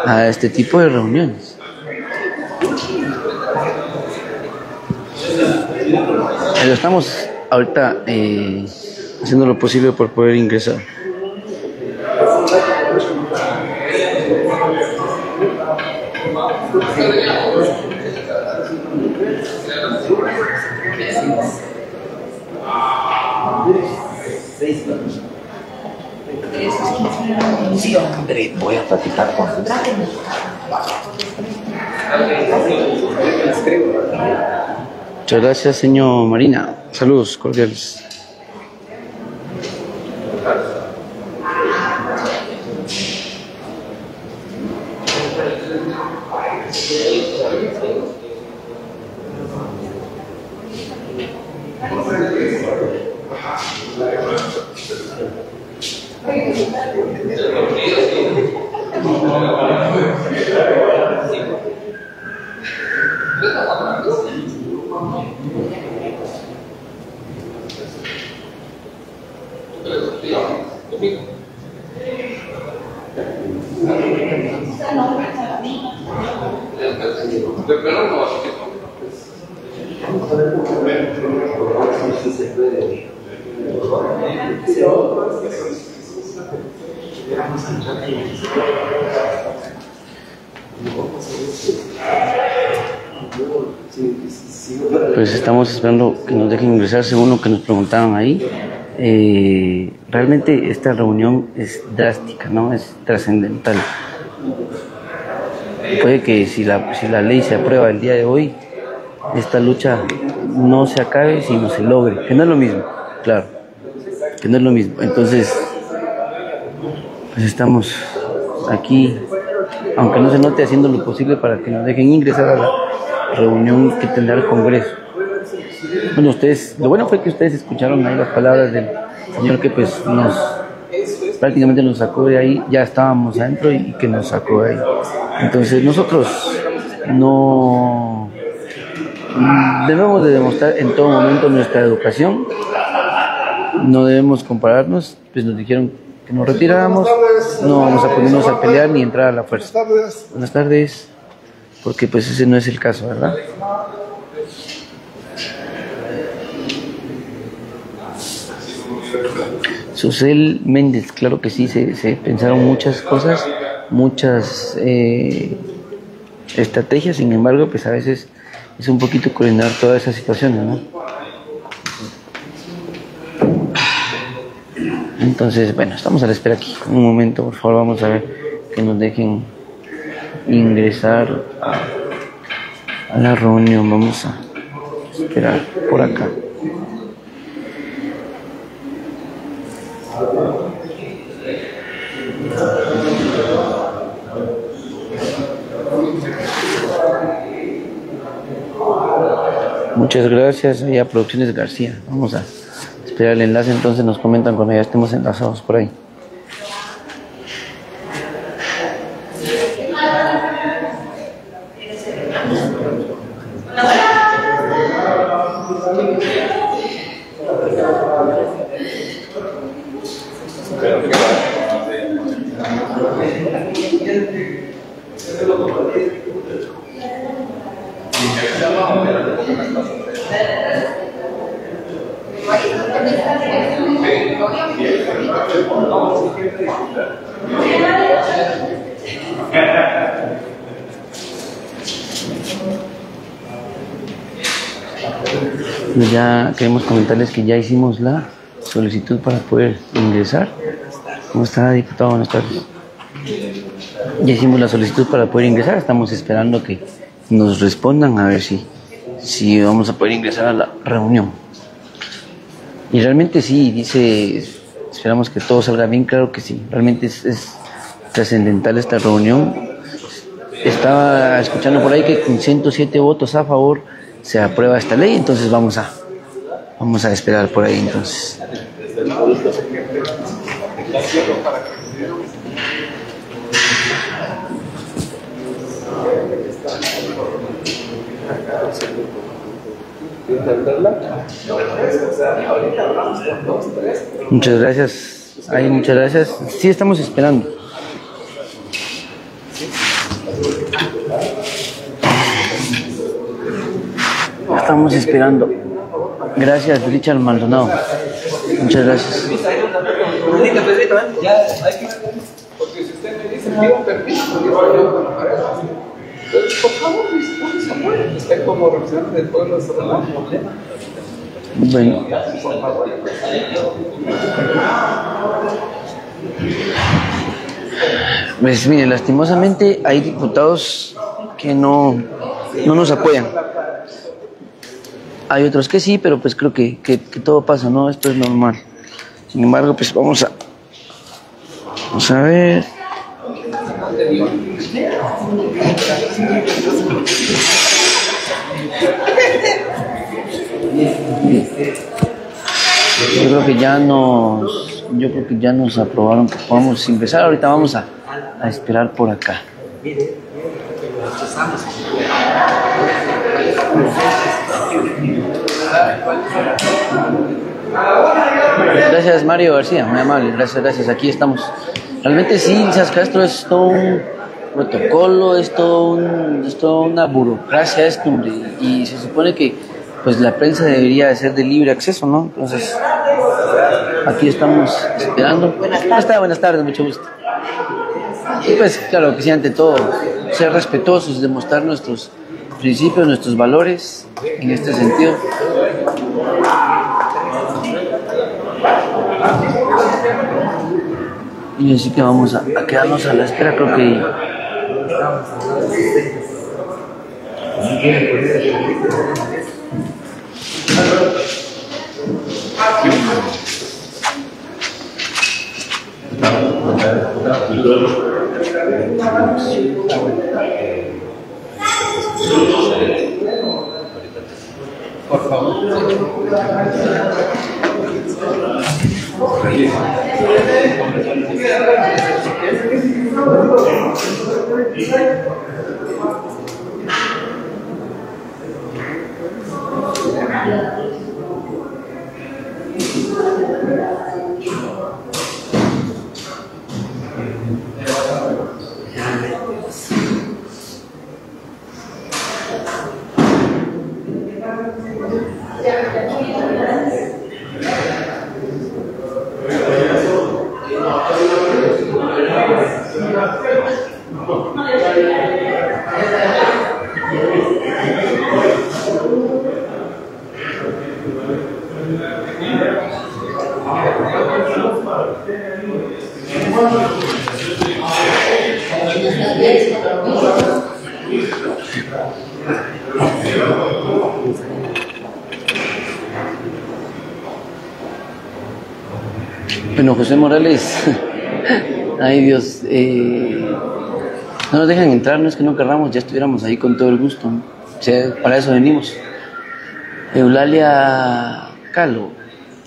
a este tipo de reuniones. Pero estamos ahorita eh, haciendo lo posible por poder ingresar. Sí, hombre, voy a platicar con Muchas gracias, señor Marina. Saludos cordiales. Pues estamos esperando que según lo que nos preguntaban ahí. Eh, realmente esta reunión es drástica, ¿no? Es trascendental. Puede que si la, si la ley se aprueba el día de hoy, esta lucha no se acabe, sino se logre. Que no es lo mismo, claro. Que no es lo mismo. Entonces, pues estamos aquí, aunque no se note, haciendo lo posible para que nos dejen ingresar a la reunión que tendrá el Congreso. Bueno, ustedes, lo bueno fue que ustedes escucharon ahí las palabras del señor que pues nos prácticamente nos sacó de ahí, ya estábamos adentro y que nos sacó de ahí. Entonces nosotros no mm, debemos de demostrar en todo momento nuestra educación, no debemos compararnos, pues nos dijeron que nos retiráramos, no vamos a ponernos a pelear ni entrar a la fuerza. Buenas tardes, porque pues ese no es el caso, ¿verdad? Susel Méndez, claro que sí, se, se pensaron muchas cosas, muchas eh, estrategias, sin embargo, pues a veces es un poquito coordinar todas esas situaciones, ¿no? Entonces, bueno, estamos a la espera aquí. Un momento, por favor, vamos a ver que nos dejen ingresar a, a la reunión. Vamos a esperar por acá. Muchas gracias ahí a Producciones García. Vamos a esperar el enlace, entonces nos comentan cuando ya estemos enlazados por ahí. Pues ya queremos comentarles que ya hicimos la solicitud para poder ingresar. ¿Cómo está, diputado? Buenas tardes. Ya hicimos la solicitud para poder ingresar. Estamos esperando que nos respondan a ver si, si vamos a poder ingresar a la reunión. Y realmente sí, dice, esperamos que todo salga bien, claro que sí. Realmente es, es trascendental esta reunión. Estaba escuchando por ahí que con 107 votos a favor se aprueba esta ley, entonces vamos a vamos a esperar por ahí entonces. Muchas gracias. Ay, muchas gracias. Sí, estamos esperando. Estamos esperando. Gracias, Richard Maldonado. Muchas gracias. Bueno. Pues mire, lastimosamente hay diputados que no, no nos apoyan. Hay otros que sí, pero pues creo que, que, todo pasa, ¿no? Esto es normal. Sin embargo, pues vamos a... Vamos a ver. Yo creo que ya nos, yo creo que ya nos aprobaron que podamos empezar. Ahorita vamos a, a esperar por acá. Gracias Mario García, muy amable, gracias, gracias. Aquí estamos. Realmente sí, Isas Castro es todo un protocolo, es todo, un, es toda una burocracia esto, hombre, y se supone que pues la prensa debería de ser de libre acceso, ¿no? Entonces, aquí estamos esperando. Buenas tardes. Buenas tardes, mucho gusto. Y pues, claro que sí, ante todo, ser respetuosos, demostrar nuestros principios, nuestros valores en este sentido. Y así que vamos a, quedarnos a la espera, creo que Por favor. Bueno, José Morales, ay Dios, eh, no nos dejan entrar, no es que no querramos, ya estuviéramos ahí con todo el gusto, para eso venimos. Eulalia Calo,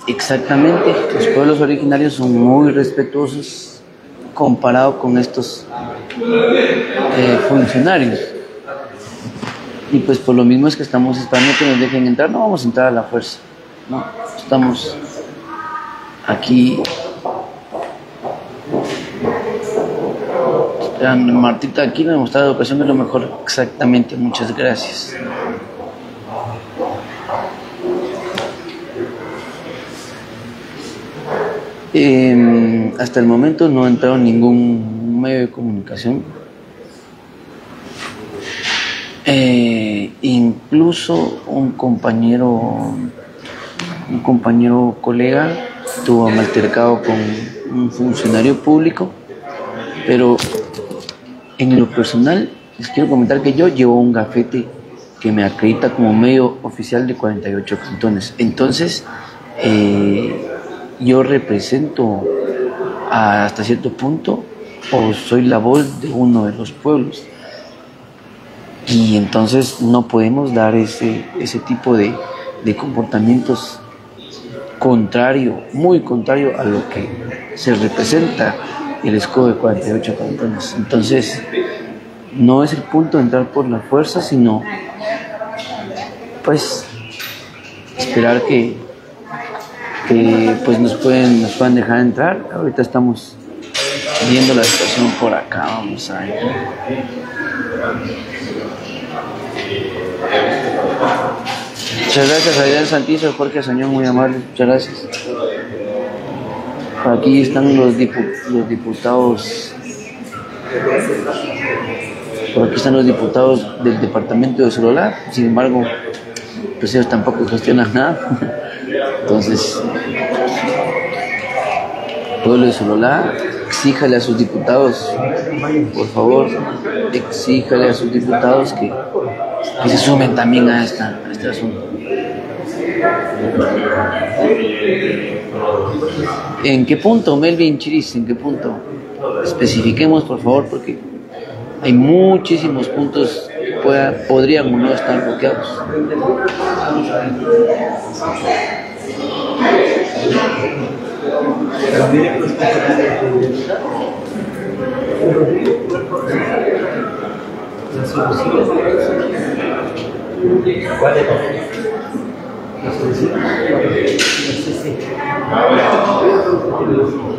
exactamente, los pueblos originarios son muy respetuosos comparado con estos eh, funcionarios. Y pues por lo mismo es que estamos esperando que nos dejen entrar, no vamos a entrar a la fuerza, no, estamos aquí esperando. Martita aquí me mostrado la educación es lo mejor, exactamente, muchas gracias. Eh, hasta el momento no ha entrado ningún medio de comunicación. Eh, incluso un compañero, un compañero colega estuvo altercado con un funcionario público, pero en lo personal les quiero comentar que yo llevo un gafete que me acredita como medio oficial de 48 cantones. Entonces, eh, yo represento hasta cierto punto o soy la voz de uno de los pueblos. Y entonces no podemos dar ese, ese tipo de, de comportamientos contrario, muy contrario a lo que se representa el escudo de 48 cantones. Entonces, no es el punto de entrar por la fuerza, sino pues esperar que, que pues nos pueden, nos puedan dejar entrar. Ahorita estamos viendo la situación por acá, vamos a ver. Muchas gracias Adrián Santizo, Jorge Sañón, muy amable, muchas gracias. Aquí están los, dipu- los diputados, por aquí están los diputados del departamento de Sololá, sin embargo, pues ellos tampoco gestionan nada. Entonces, pueblo de Sololá, exíjale a sus diputados, por favor, exíjale a sus diputados que, se sumen también a, esta, a este asunto. ¿En qué punto, Melvin Chiris? ¿En qué punto? Especifiquemos, por favor, porque hay muchísimos puntos que podrían o no estar bloqueados. A los que menos han podido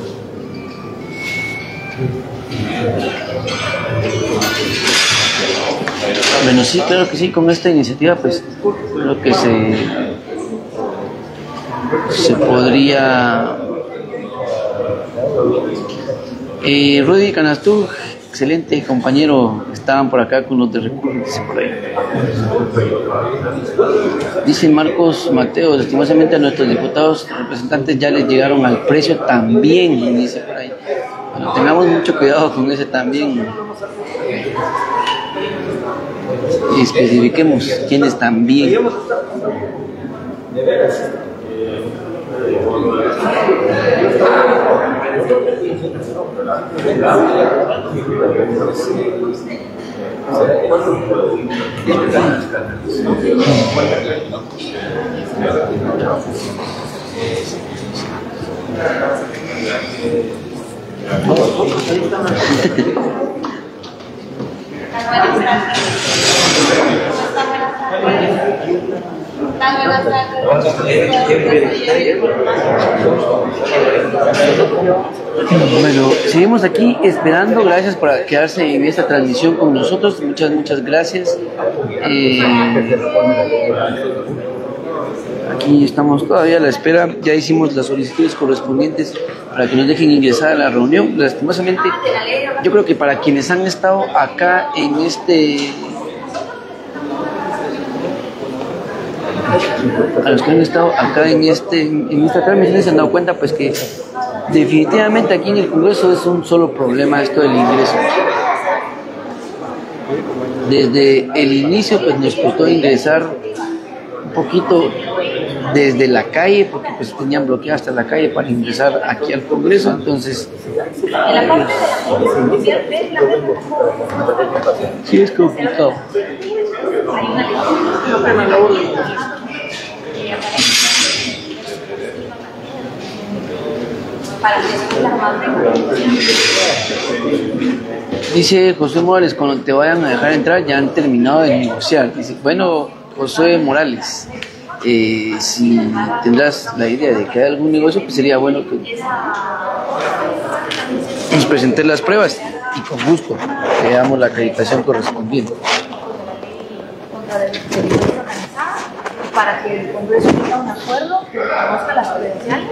Bueno, sí, claro que sí, con esta iniciativa pues creo que se, se podría... Eh, Rudy Canastú, Excelente, compañero. Estaban por acá con los de recursos. por ahí. Dice Marcos Mateo, lastimosamente a nuestros diputados representantes ya les llegaron al precio también, dice por ahí. Tengamos mucho cuidado con ese también. Y especifiquemos quiénes también. Bueno, seguimos aquí esperando. Gracias por quedarse en esta transmisión con nosotros. Muchas, muchas gracias. Eh, aquí estamos todavía a la espera. Ya hicimos las solicitudes correspondientes para que nos dejen ingresar a la reunión. Lastimosamente, yo creo que para quienes han estado acá en este a los que han estado acá en este en esta transmisión se han dado cuenta pues que definitivamente aquí en el Congreso es un solo problema esto del ingreso. Desde el inicio pues nos costó ingresar un poquito desde la calle porque pues tenían bloqueada hasta la calle para ingresar aquí al Congreso, entonces sí es complicado. Dice José Morales, cuando te vayan a dejar entrar ya han terminado de negociar. Dice, bueno, José Morales, eh, si tendrás la idea de que hay algún negocio, pues sería bueno que nos presentes las pruebas y con gusto le damos la acreditación correspondiente. para que el Congreso tenga un acuerdo que reconozca las credenciales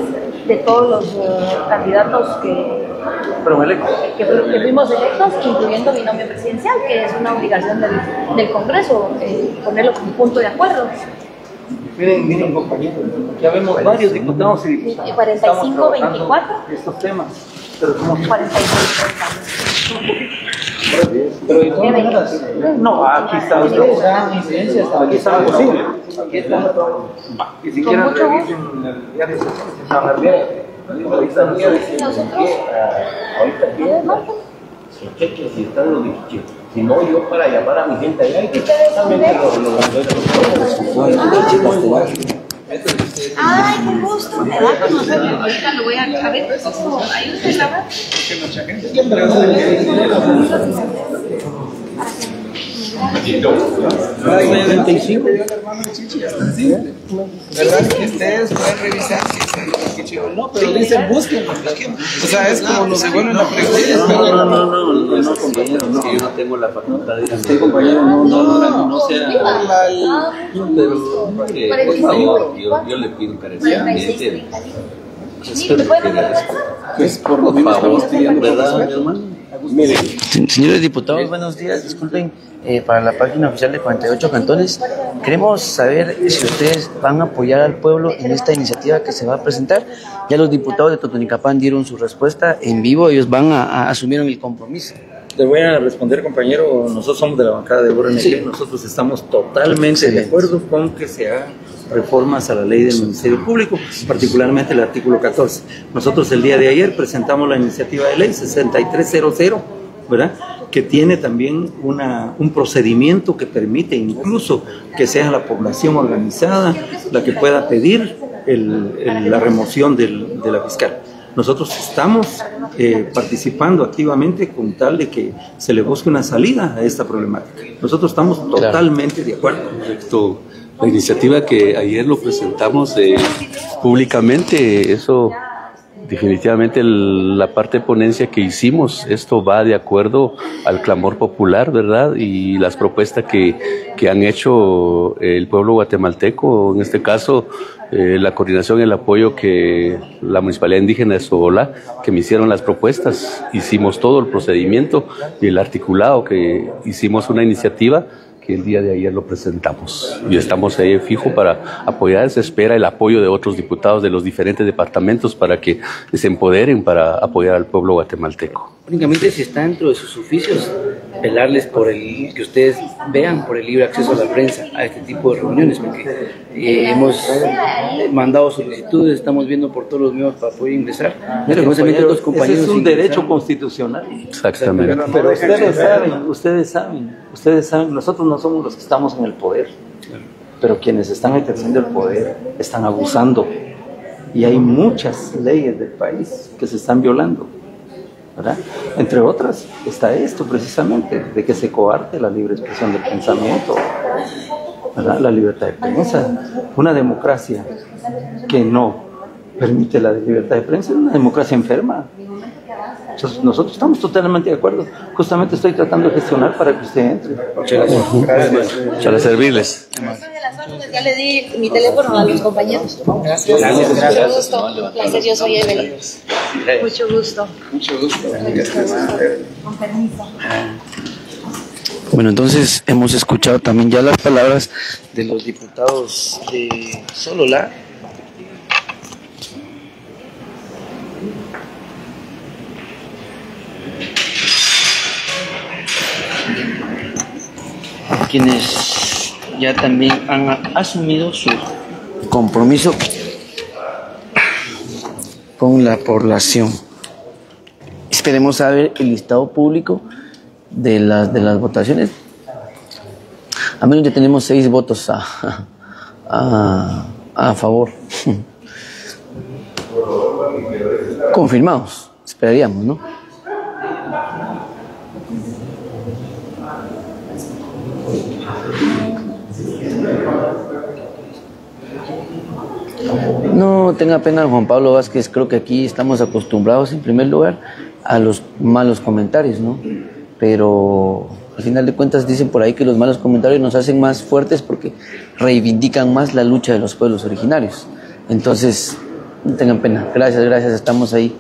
de todos los eh, candidatos que, que, que fuimos electos, incluyendo binomio presidencial, que es una obligación del, del Congreso eh, ponerlo como punto de acuerdo. Miren, miren compañeros, ya vemos varios diputados y diputadas. 45, 24. Estos temas, pero somos 46. Pero de todas maneras, no, aquí está aquí está lo posible. Aquí está. Y si quieren revisen el diario de. Ahorita no Ahorita Si cheques si están los dichos. Si no, yo para llamar a mi gente allá, y los Ay, qué gusto, me da. Ahorita lo voy a, ver, ahí usted la va. ¿Verdad? Ustedes pueden revisar qué chido. No, pero dicen busquen. O sea, es como nos devuelven la pregunta. No, no, no, no, no, compañero, no. Yo no tengo la facultad de Usted, compañero, no, no, no, sea. Por favor, yo le pido encarecidamente. Es por lo mismo estamos pidiendo, ¿verdad, mi hermano? Señores diputados, buenos días. Disculpen, eh, para la página oficial de 48 cantones, queremos saber si ustedes van a apoyar al pueblo en esta iniciativa que se va a presentar. Ya los diputados de Totonicapán dieron su respuesta en vivo, ellos van a, a asumir el compromiso. Le voy a responder, compañero. Nosotros somos de la bancada de URNG. Sí. Nosotros estamos totalmente de acuerdo con que se hagan reformas a la ley del Ministerio Público, particularmente el artículo 14. Nosotros el día de ayer presentamos la iniciativa de ley 6300, ¿verdad? que tiene también una, un procedimiento que permite incluso que sea la población organizada la que pueda pedir el- el- la remoción del- de la fiscal. Nosotros estamos eh, participando activamente con tal de que se le busque una salida a esta problemática. Nosotros estamos totalmente de acuerdo. Correcto. La iniciativa que ayer lo presentamos eh, públicamente, eso definitivamente el- la parte de ponencia que hicimos, esto va de acuerdo al clamor popular, ¿verdad? Y las propuestas que, que han hecho el pueblo guatemalteco, en este caso eh, la coordinación el apoyo que la Municipalidad Indígena de Sobolá, que me hicieron las propuestas, hicimos todo el procedimiento y el articulado, que hicimos una iniciativa el día de ayer lo presentamos y estamos ahí fijo para apoyar. Se espera el apoyo de otros diputados de los diferentes departamentos para que se empoderen para apoyar al pueblo guatemalteco. Únicamente si está dentro de sus oficios, velarles por el que ustedes vean por el libre acceso a la prensa a este tipo de reuniones, porque eh, hemos mandado solicitudes, estamos viendo por todos los medios para poder ingresar. Los compañeros ese es un derecho constitucional. Exactamente. Pero, pero ustedes saben, ustedes saben, ustedes saben, nosotros no somos los que estamos en el poder, pero quienes están ejerciendo el poder están abusando. Y hay muchas leyes del país que se están violando. ¿Verdad? Entre otras está esto precisamente, de que se coarte la libre expresión del pensamiento, ¿verdad? la libertad de prensa. Una democracia que no permite la libertad de prensa es una democracia enferma. Entonces, nosotros estamos totalmente de acuerdo. Justamente estoy tratando de gestionar para que usted entre. Para servirles. Ya le di mi teléfono a los compañeros. Gracias. Mucho Gracias. gusto. Un placer, yo soy Evelyn. Mucho gusto. Mucho gusto. Con permiso. Bueno, entonces hemos escuchado también ya las palabras de los diputados de Solola. quienes ya también han asumido su compromiso con la población. Esperemos a ver el listado público de las, de las votaciones. A menos ya tenemos seis votos a, a, a favor. Confirmados, esperaríamos, ¿no? No tenga pena Juan Pablo Vázquez, creo que aquí estamos acostumbrados en primer lugar a los malos comentarios, ¿no? Pero al final de cuentas dicen por ahí que los malos comentarios nos hacen más fuertes porque reivindican más la lucha de los pueblos originarios. Entonces, no tengan pena. Gracias, gracias, estamos ahí.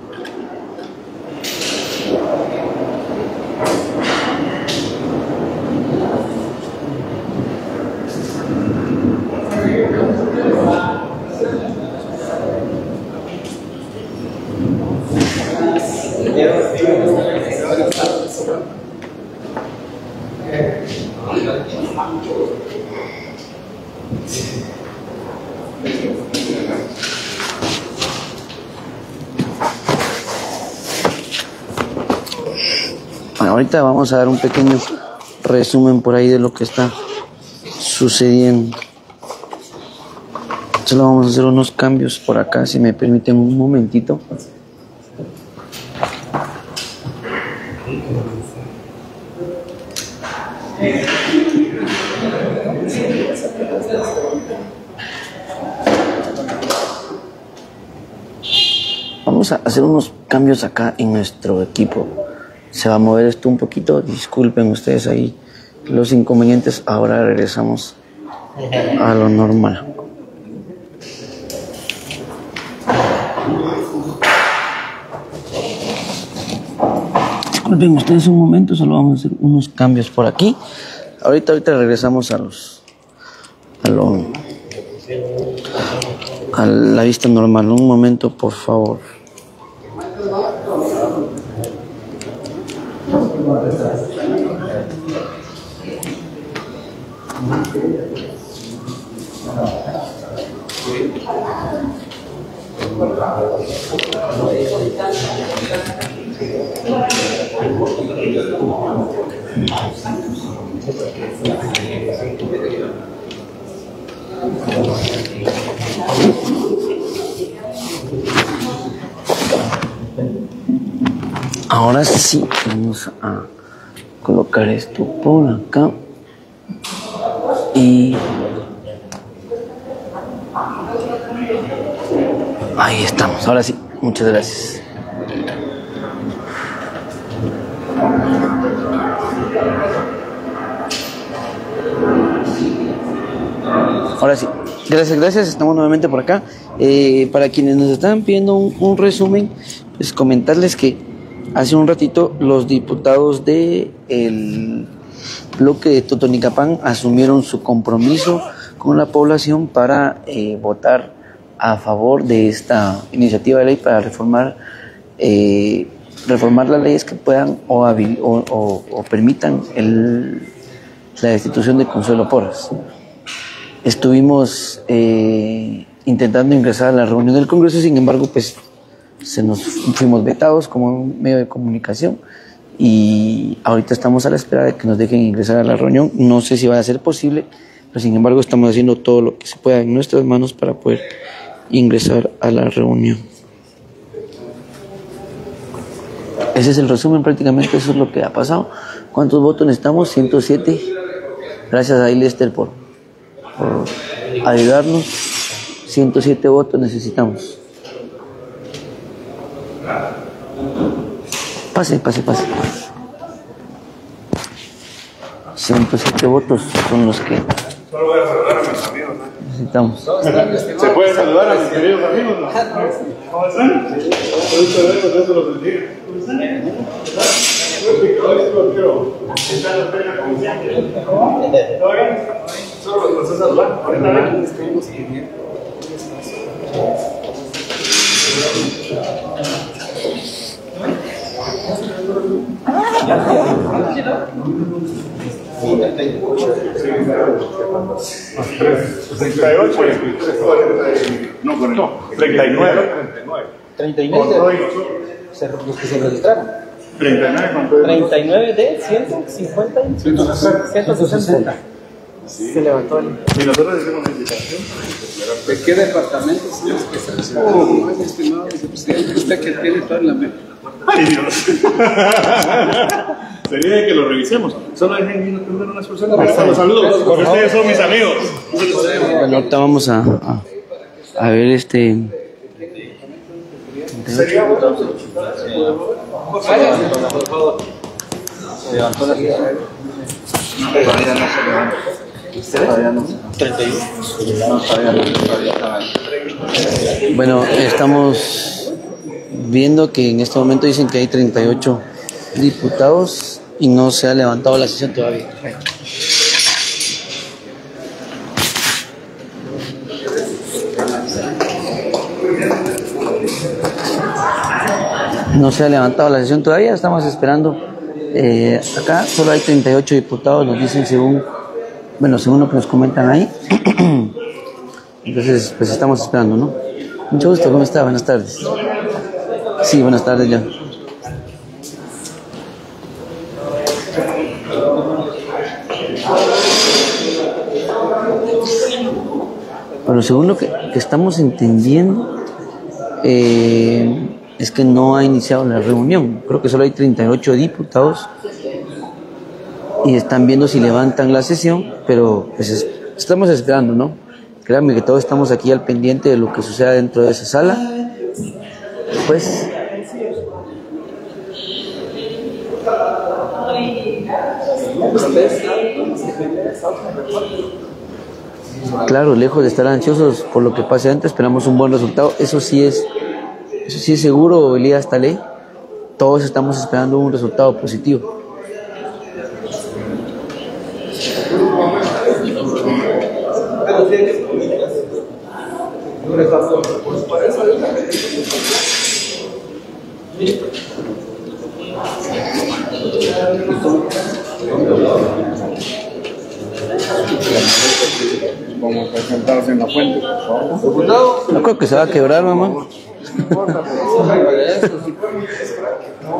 Bueno, ahorita vamos a dar un pequeño resumen por ahí de lo que está sucediendo. Solo vamos a hacer unos cambios por acá, si me permiten un momentito. Vamos a hacer unos cambios acá en nuestro equipo. Se va a mover esto un poquito. Disculpen ustedes ahí los inconvenientes. Ahora regresamos a lo normal. Disculpen ustedes un momento, solo vamos a hacer unos cambios por aquí. Ahorita, ahorita regresamos a los. a lo. a la vista normal. Un momento, por favor. Ahora sí, vamos a colocar esto por acá. Y ahí estamos, ahora sí. Muchas gracias. Ahora sí, gracias, gracias. Estamos nuevamente por acá. Eh, para quienes nos están pidiendo un, resumen, pues comentarles que hace un ratito los diputados de el bloque de Totonicapán asumieron su compromiso con la población para eh, votar a favor de esta iniciativa de ley para reformar eh, reformar las leyes que puedan o, o permitan el- la destitución de Consuelo Porras. Estuvimos eh, intentando ingresar a la reunión del Congreso, sin embargo, pues se nos fuimos vetados como un medio de comunicación y ahorita estamos a la espera de que nos dejen ingresar a la reunión. No sé si va a ser posible, pero sin embargo estamos haciendo todo lo que se pueda en nuestras manos para poder ingresar a la reunión. Ese es el resumen, prácticamente eso es lo que ha pasado. ¿Cuántos votos necesitamos? 107. Gracias a Lester por, por ayudarnos. 107 votos necesitamos. Pase, pase, pase. 107 votos son los que Necesitamos. ¿Se puede saludar a mis queridos amigos? ¿Cómo están? No, no, 39. 39 Con todo y nosotros. se- los que se registraron. 39 con todo y 39 de 150 y 160. Se levantó el. Y nosotros hicimos una invitación. ¿De qué departamento son los que se recibieron? estimado vicepresidente, usted que tiene todo en la mente. Ay, Dios. Sería de que lo revisemos. Solo dejen ir primero unas personas. Los saludos. Porque ustedes son mis amigos. Bueno, ahorita vamos a, a, a ver este. Sería bueno. Se levantó la Todavía no se levanta. Todavía no. 31. No, todavía no. Todavía estaba ahí. Bueno, estamos viendo que en este momento dicen que hay 38 diputados y no se ha levantado la sesión todavía. No se ha levantado la sesión todavía, estamos esperando. Eh, acá solo hay 38 diputados, nos dicen según, bueno, según lo que nos comentan ahí. Entonces, pues estamos esperando, ¿no? Mucho gusto, ¿cómo está? Buenas tardes. Sí, buenas tardes ya. Lo que, que estamos entendiendo, eh, es que no ha iniciado la reunión. Creo que solo hay 38 diputados y están viendo si levantan la sesión, pero pues es- estamos esperando, ¿no? Créanme que todos estamos aquí al pendiente de lo que suceda dentro de esa sala. Pues Claro, lejos de estar ansiosos por lo que pase antes, esperamos un buen resultado. Eso sí es, eso sí es seguro, Elías Talé. Todos estamos esperando un resultado positivo. A sentarnos en la fuente, por favor. No creo que se va a quebrar, mamá.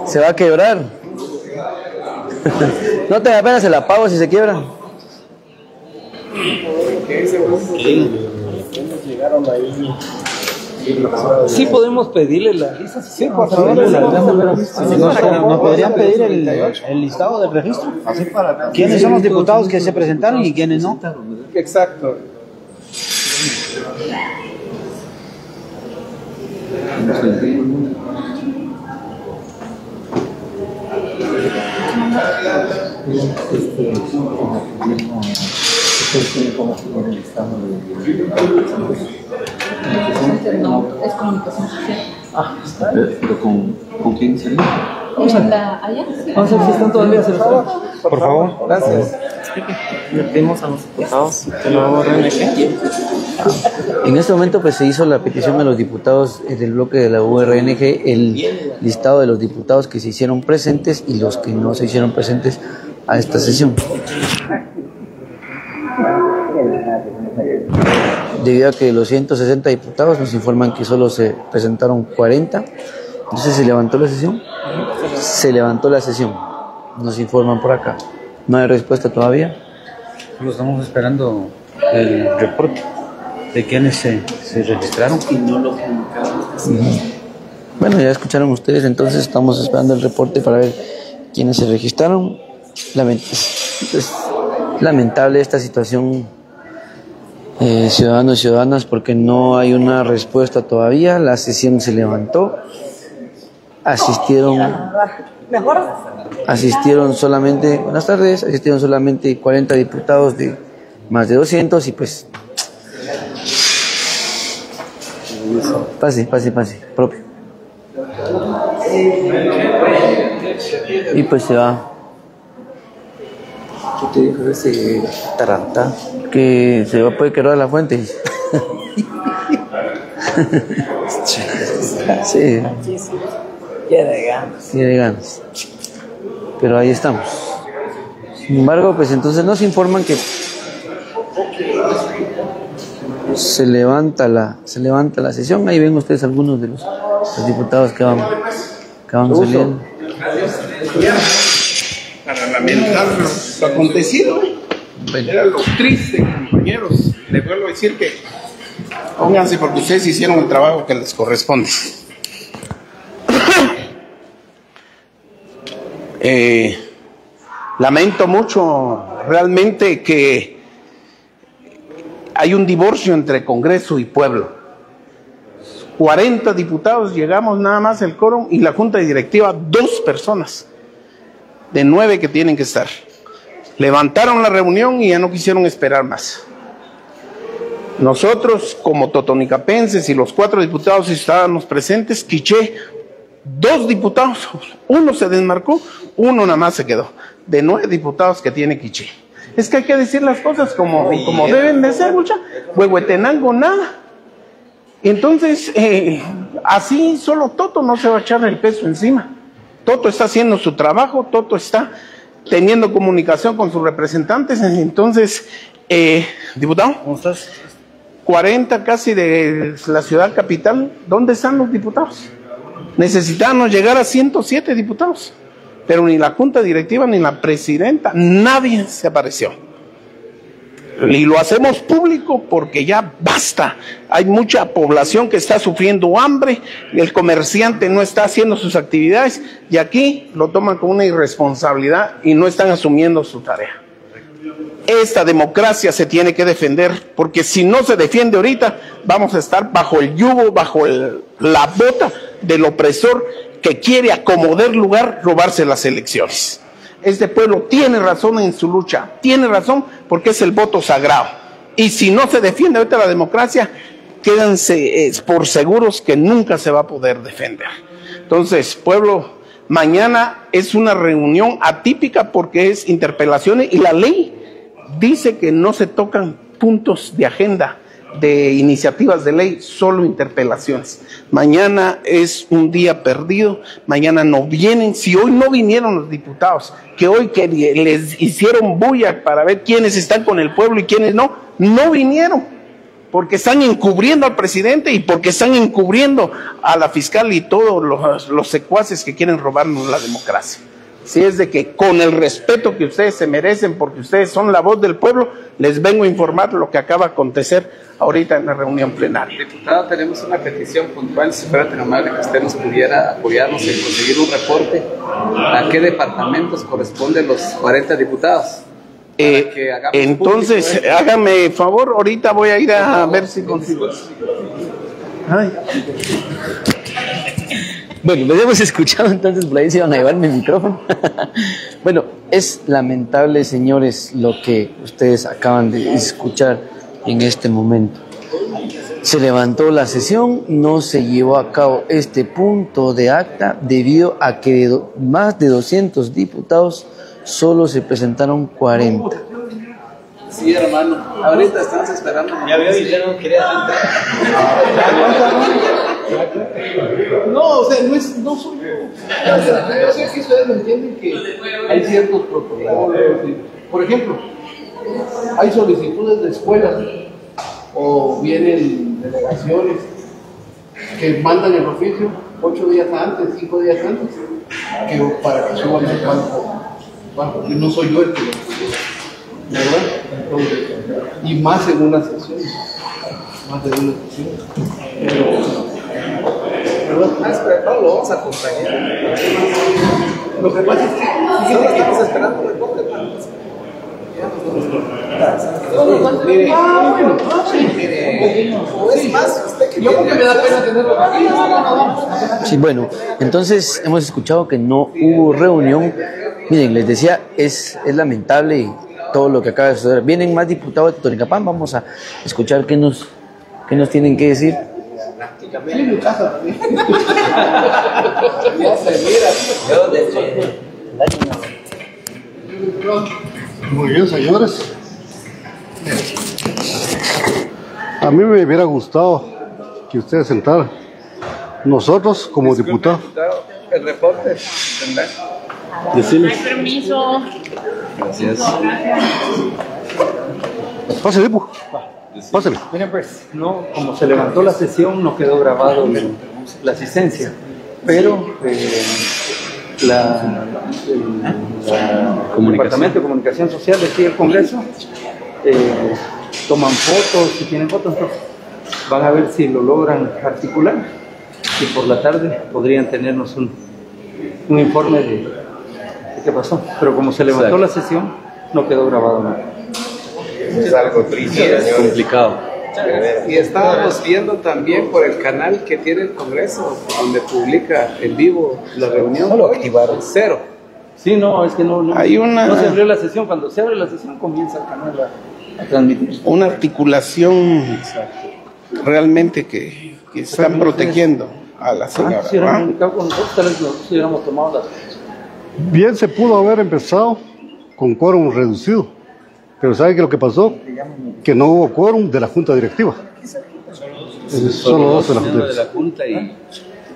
Se va a quebrar. No te da pena, se la apago si se quiebra. Sí podemos pedirle la lista. Sí, por favor. ¿Nos podrían pedir el, el listado del registro? Así para ¿Quiénes son los diputados que se presentaron y quiénes no? Exacto. No, es comunicación social. Ah, está. Pero con, ¿con quién se ¿En la- allá? Vamos a ver si están todavía se Por favor. Gracias. Le pedimos a los diputados que lo RNG. En este momento pues se hizo la petición a los diputados eh, del bloque de la URNG, el listado de los diputados que se hicieron presentes y los que no se hicieron presentes a esta sesión. Debido a que los 160 diputados nos informan que solo se presentaron 40, entonces se levantó la sesión. Se levantó la sesión, nos informan por acá. No hay respuesta todavía. Lo estamos esperando el reporte de quienes se, se registraron. Y no lo comunicaron. Bueno, ya escucharon ustedes, entonces estamos esperando el reporte para ver quiénes se registraron. Lament- es lamentable esta situación, eh, ciudadanos y ciudadanas, porque no hay una respuesta todavía. La sesión se levantó, asistieron, Mejor. asistieron solamente, buenas tardes, asistieron solamente 40 diputados de más de 200 y pues... Pase, pase, pase, propio. Y pues se va. ¿Qué te dijo ese taranta? Que se va puede quebrar la fuente. sí, de ganas. hay ganas. Pero ahí estamos. Sin embargo, pues entonces nos informan que se levanta la se levanta la sesión. Ahí ven ustedes algunos de los, los diputados que van que van saliendo. Para lamentar lo, acontecido. Era lo triste, compañeros. Les vuelvo a decir que pónganse porque ustedes hicieron el trabajo que les corresponde. Eh, lamento mucho realmente que hay un divorcio entre Congreso y pueblo. 40 diputados, llegamos nada más el quórum y la junta directiva, dos personas de nueve que tienen que estar. Levantaron la reunión y ya no quisieron esperar más. Nosotros, como totonicapenses y los cuatro diputados estábamos presentes, quiché dos diputados, uno se desmarcó, uno nada más se quedó, de nueve diputados que tiene Quiché. Es que hay que decir las cosas como, como deben de ser, mucha. Huehuetenango, nada. Entonces, eh, así solo Toto no se va a echar el peso encima. Toto está haciendo su trabajo, Toto está teniendo comunicación con sus representantes. Entonces, eh, diputado, ¿cómo estás? 40 casi de la ciudad capital, ¿dónde están los diputados? Necesitamos llegar a 107 diputados, pero ni la junta directiva ni la presidenta, nadie se apareció. Y lo hacemos público porque ya basta. Hay mucha población que está sufriendo hambre, el comerciante no está haciendo sus actividades y aquí lo toman con una irresponsabilidad y no están asumiendo su tarea. Esta democracia se tiene que defender porque si no se defiende ahorita vamos a estar bajo el yugo, bajo la bota del opresor que quiere acomodar lugar, robarse las elecciones. Este pueblo tiene razón en su lucha, tiene razón porque es el voto sagrado. Y si no se defiende ahorita la democracia, quédense por seguros que nunca se va a poder defender. Entonces, pueblo, mañana es una reunión atípica porque es interpelaciones y la ley dice que no se tocan puntos de agenda de iniciativas de ley, solo interpelaciones. Mañana es un día perdido, mañana no vienen, si hoy no vinieron los diputados, que hoy que les hicieron bulla para ver quiénes están con el pueblo y quiénes no, no vinieron, porque están encubriendo al presidente y porque están encubriendo a la fiscal y todos los, los secuaces que quieren robarnos la democracia. Si es de que con el respeto que ustedes se merecen, porque ustedes son la voz del pueblo, les vengo a informar lo que acaba de acontecer ahorita en la reunión plenaria. Diputado, tenemos una petición puntual, si fuera tan amable que usted nos pudiera apoyarnos en conseguir un reporte a qué departamentos corresponden los 40 diputados. Eh, entonces, público esto. hágame favor, ahorita voy a ir a ver si consigo. Bueno, les hemos escuchado entonces, por ahí se iban a llevarme el micrófono. bueno, es lamentable, señores, lo que ustedes acaban de escuchar en este momento. Se levantó la sesión, no se llevó a cabo este punto de acta debido a que de más de 200 diputados solo se presentaron 40. Sí, hermano. Ahorita estamos esperando. Ya veo y ya no quería No, o sea, no es. No soy yo. Yo sé que ustedes entienden que hay ciertos protocolos. Por ejemplo, hay solicitudes de escuelas o vienen delegaciones que mandan el oficio ocho días antes, cinco días antes, que para que suban el banco. No soy yo el que lo ¿verdad? Entonces, y más en una sesión, más de una sesión. Pero. Bueno, entonces hemos escuchado que no hubo reunión. Miren, les decía, es, es lamentable todo lo que acaba de suceder. Vienen más diputados de Totonicapán, vamos a escuchar qué nos, qué nos tienen que decir. Muy bien, señores. A mí me hubiera gustado que ustedes sentaran. Nosotros, como diputados. El reporte, ¿verdad? Decime. permiso. Gracias. Pase, Dipu. Pásale. Miren, pues, no, como se levantó la sesión, no quedó grabado el- la asistencia, pero eh, la, el, la- el Departamento de Comunicación Social de aquí del Congreso eh, toman fotos, si tienen fotos, entonces van a ver si lo logran articular y por la tarde podrían tenernos un, un informe de, de qué pasó. Pero como se levantó la sesión, no quedó grabado nada. Es algo triste, Es complicado. Y estábamos viendo también por el canal que tiene el Congreso, donde publica en vivo la reunión. lo activaron. Cero. Sí, no, es que no, no, Hay una- no se abrió la sesión. Cuando se abre la sesión comienza el canal a, a transmitir. Una articulación realmente que, que están protegiendo a la señora. Ah, si comunicado con nosotros, tal vez nosotros hubiéramos tomado las Bien se pudo haber empezado con quórum reducido, pero ¿sabe qué lo que pasó? Que no hubo quórum de la Junta Directiva. Es Solo dos de la Junta de la Junta y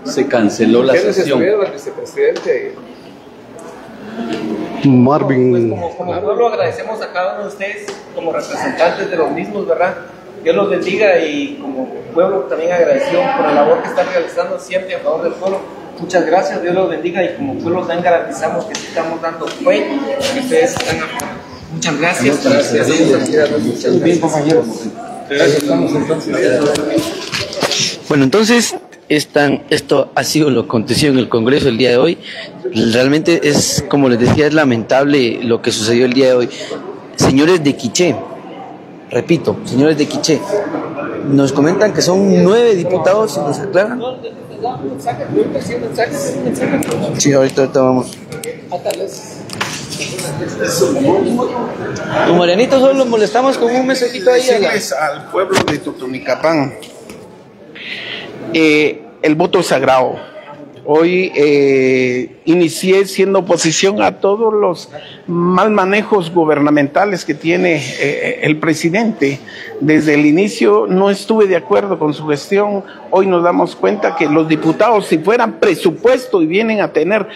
se canceló la ¿Quiénes sesión. vicepresidente. Marvin, Como pueblo agradecemos a cada uno de ustedes como representantes de los mismos, ¿verdad? Dios los bendiga y como pueblo también agradecido por la labor que están realizando siempre a favor del pueblo. Muchas gracias, Dios los bendiga y como pueblo también garantizamos que sí estamos dando fe que ustedes están a favor. Muchas gracias. Muchas gracias. Muy bien, compañeros. Bueno, entonces están, esto ha sido lo que aconteció en el Congreso el día de hoy. Realmente es, como les decía, es lamentable lo que sucedió el día de hoy. Señores de Quiché, repito, señores de Quiché, nos comentan que son nueve diputados y nos aclaran. Sí, ahorita, ahorita vamos. Tu Marianito solo lo molestamos con un mensajito ahí. al pueblo de Totonicapán, eh, el voto sagrado. Hoy eh, inicié siendo oposición a todos los mal manejos gubernamentales que tiene eh, el presidente. Desde el inicio no estuve de acuerdo con su gestión. Hoy nos damos cuenta que los diputados, si fueran presupuesto y vienen a tener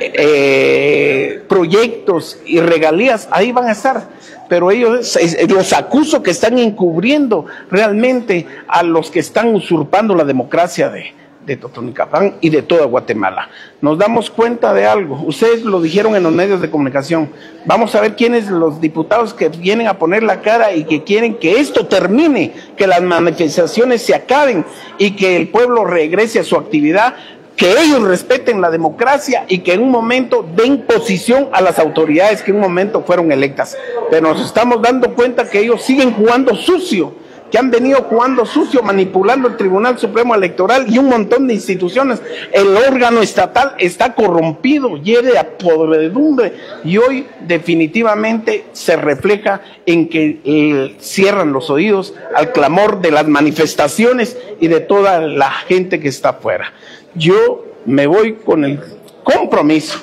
eh, proyectos y regalías, ahí van a estar. Pero ellos los acuso que están encubriendo realmente a los que están usurpando la democracia de, de Totonicapán y de toda Guatemala. Nos damos cuenta de algo. Ustedes lo dijeron en los medios de comunicación. Vamos a ver quiénes los diputados que vienen a poner la cara y que quieren que esto termine, que las manifestaciones se acaben y que el pueblo regrese a su actividad que ellos respeten la democracia y que en un momento den posición a las autoridades que en un momento fueron electas. Pero nos estamos dando cuenta que ellos siguen jugando sucio, que han venido jugando sucio, manipulando el Tribunal Supremo Electoral y un montón de instituciones. El órgano estatal está corrompido, lleve a podredumbre y hoy definitivamente se refleja en que eh, cierran los oídos al clamor de las manifestaciones y de toda la gente que está afuera. Yo me voy con el compromiso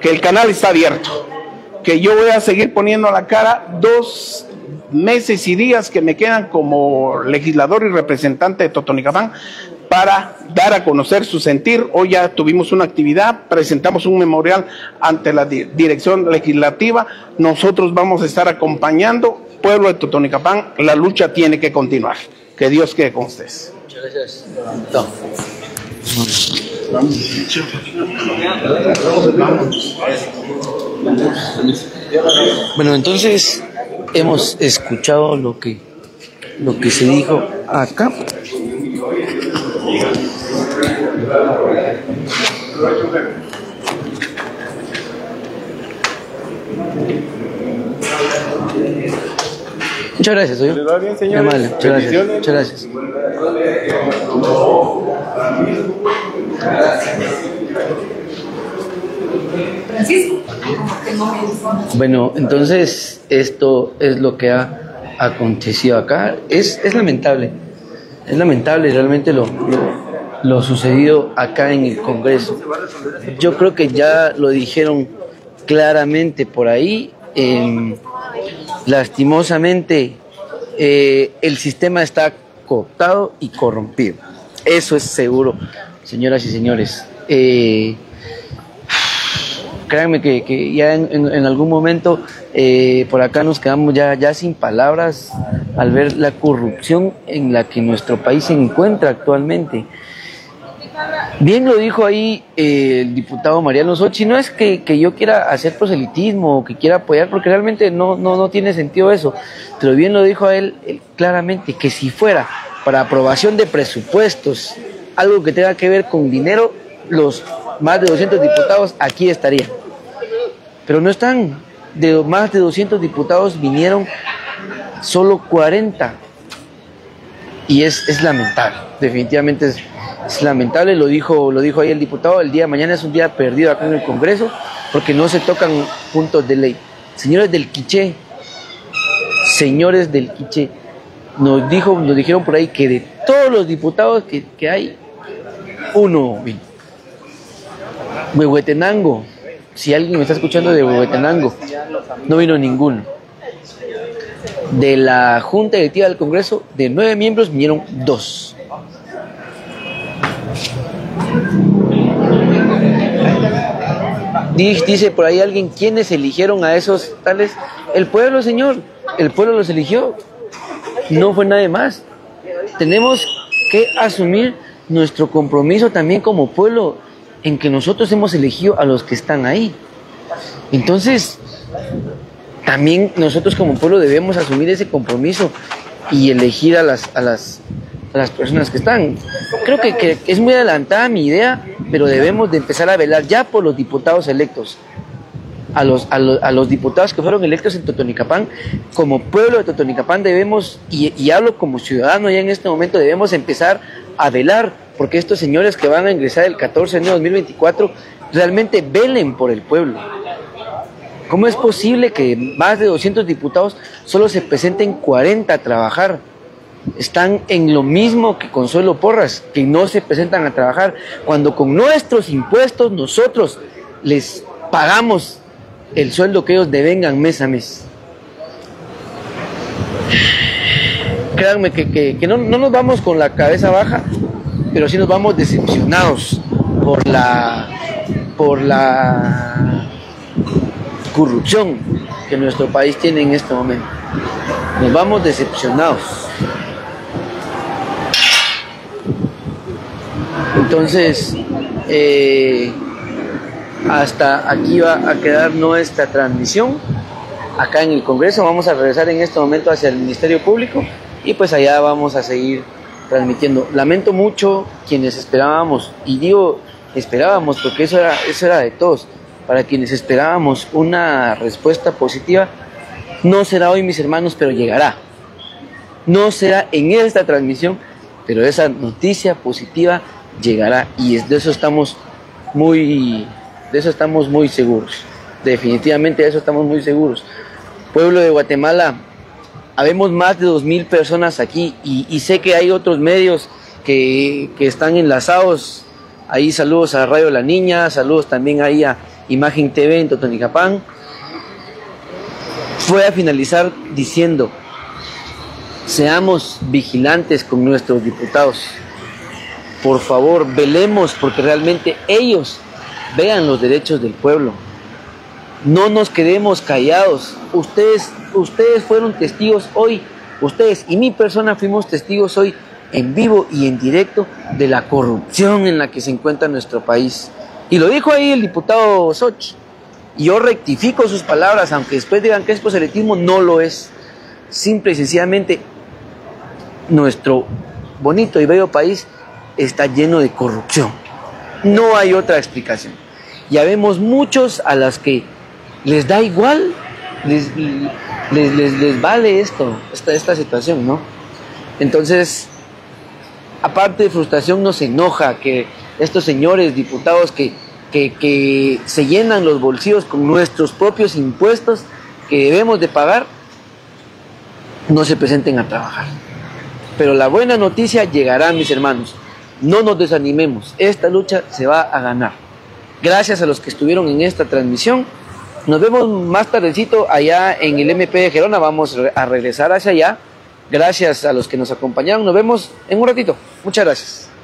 que el canal está abierto, que yo voy a seguir poniendo a la cara dos meses y días que me quedan como legislador y representante de Totonicapán para dar a conocer su sentir. Hoy ya tuvimos una actividad, presentamos un memorial ante la dirección legislativa. Nosotros vamos a estar acompañando pueblo de Totonicapán. La lucha tiene que continuar. Que Dios quede con ustedes. Muchas gracias. Bueno, entonces hemos escuchado lo que lo que se dijo acá. Muchas gracias, señor. Muchas gracias. Francisco. Bueno, entonces esto es lo que ha acontecido acá. Es, es lamentable, es lamentable realmente lo, lo, lo sucedido acá en el Congreso. Yo creo que ya lo dijeron claramente por ahí. eh, lastimosamente, eh, el sistema está cooptado y corrompido. Eso es seguro, señoras y señores. Eh, créanme que, que ya en, en- algún momento eh, por acá nos quedamos ya, ya sin palabras al ver la corrupción en la que nuestro país se encuentra actualmente. Bien lo dijo ahí eh, el diputado Mariano Sochi, no es que, que yo quiera hacer proselitismo o que quiera apoyar, porque realmente no, no, no tiene sentido eso, pero bien lo dijo a él claramente, que si fuera para aprobación de presupuestos, algo que tenga que ver con dinero, los más de 200 diputados aquí estarían. Pero no están, de más de 200 diputados vinieron solo 40 y es, es lamentable, definitivamente es, lamentable, lo dijo, lo dijo ahí el diputado, el día de mañana es un día perdido acá en el Congreso porque no se tocan puntos de ley. Señores del Quiché, señores del Quiché, nos, dijo, nos dijeron por ahí que de todos los diputados que, que hay, uno vino. Huehuetenango, si alguien me está escuchando de Huehuetenango, no vino ninguno. De la Junta Directiva del Congreso, de nueve miembros, vinieron dos. Di- Dice por ahí alguien, ¿quiénes eligieron a esos tales? El pueblo, señor. El pueblo los eligió. No fue nadie más. Tenemos que asumir nuestro compromiso también como pueblo en que nosotros hemos elegido a los que están ahí. Entonces, también nosotros como pueblo debemos asumir ese compromiso y elegir a las, a las, a las personas que están. Creo que, que es muy adelantada mi idea, pero debemos de empezar a velar ya por los diputados electos. A los, a, los, a los diputados que fueron electos en Totonicapán, como pueblo de Totonicapán debemos, y, y hablo como ciudadano ya en este momento, debemos empezar a velar porque estos señores que van a ingresar el 14 de enero de 2024 realmente velen por el pueblo. ¿Cómo es posible que más de 200 diputados solo se presenten 40 a trabajar? Están en lo mismo que Consuelo Porras, que no se presentan a trabajar, cuando con nuestros impuestos nosotros les pagamos el sueldo que ellos devengan mes a mes. Créanme que, que- que no, no nos vamos con la cabeza baja, pero sí nos vamos decepcionados por la, por la corrupción que nuestro país tiene en este momento. Nos vamos decepcionados. Entonces, eh, hasta aquí va a quedar nuestra transmisión. Acá en el Congreso vamos a regresar en este momento hacia el Ministerio Público y pues allá vamos a seguir transmitiendo. Lamento mucho quienes esperábamos, y digo esperábamos porque eso era, eso era de todos, para quienes esperábamos una respuesta positiva, no será hoy mis hermanos, pero llegará. No será en esta transmisión, pero esa noticia positiva llegará y de eso estamos muy, de eso estamos muy seguros. Definitivamente de eso estamos muy seguros. Pueblo de Guatemala, habemos más de dos mil personas aquí y, y sé que hay otros medios que, que, están enlazados. Ahí saludos a Radio La Niña, saludos también ahí a Imagen TV en Totonicapán. Voy a finalizar diciendo, seamos vigilantes con nuestros diputados. Por favor, velemos porque realmente ellos vean los derechos del pueblo. No nos quedemos callados. Ustedes, ustedes fueron testigos hoy, ustedes y mi persona fuimos testigos hoy en vivo y en directo de la corrupción en la que se encuentra nuestro país. Y lo dijo ahí el diputado Soch. Yo rectifico sus palabras, aunque después digan que es proselitismo, no lo es. Simple y sencillamente, nuestro bonito y bello país está lleno de corrupción. No hay otra explicación. Ya vemos muchos a las que les da igual, les, les, les, vale esto, esta, esta situación, ¿no? Entonces, aparte de frustración, nos enoja que estos señores diputados que, que, que, se llenan los bolsillos con nuestros propios impuestos que debemos de pagar, no se presenten a trabajar. Pero la buena noticia llegará, mis hermanos. No nos desanimemos, esta lucha se va a ganar. Gracias a los que estuvieron en esta transmisión. Nos vemos más tardecito allá en el MP de Gerona, vamos a regresar hacia allá. Gracias a los que nos acompañaron, nos vemos en un ratito. Muchas gracias.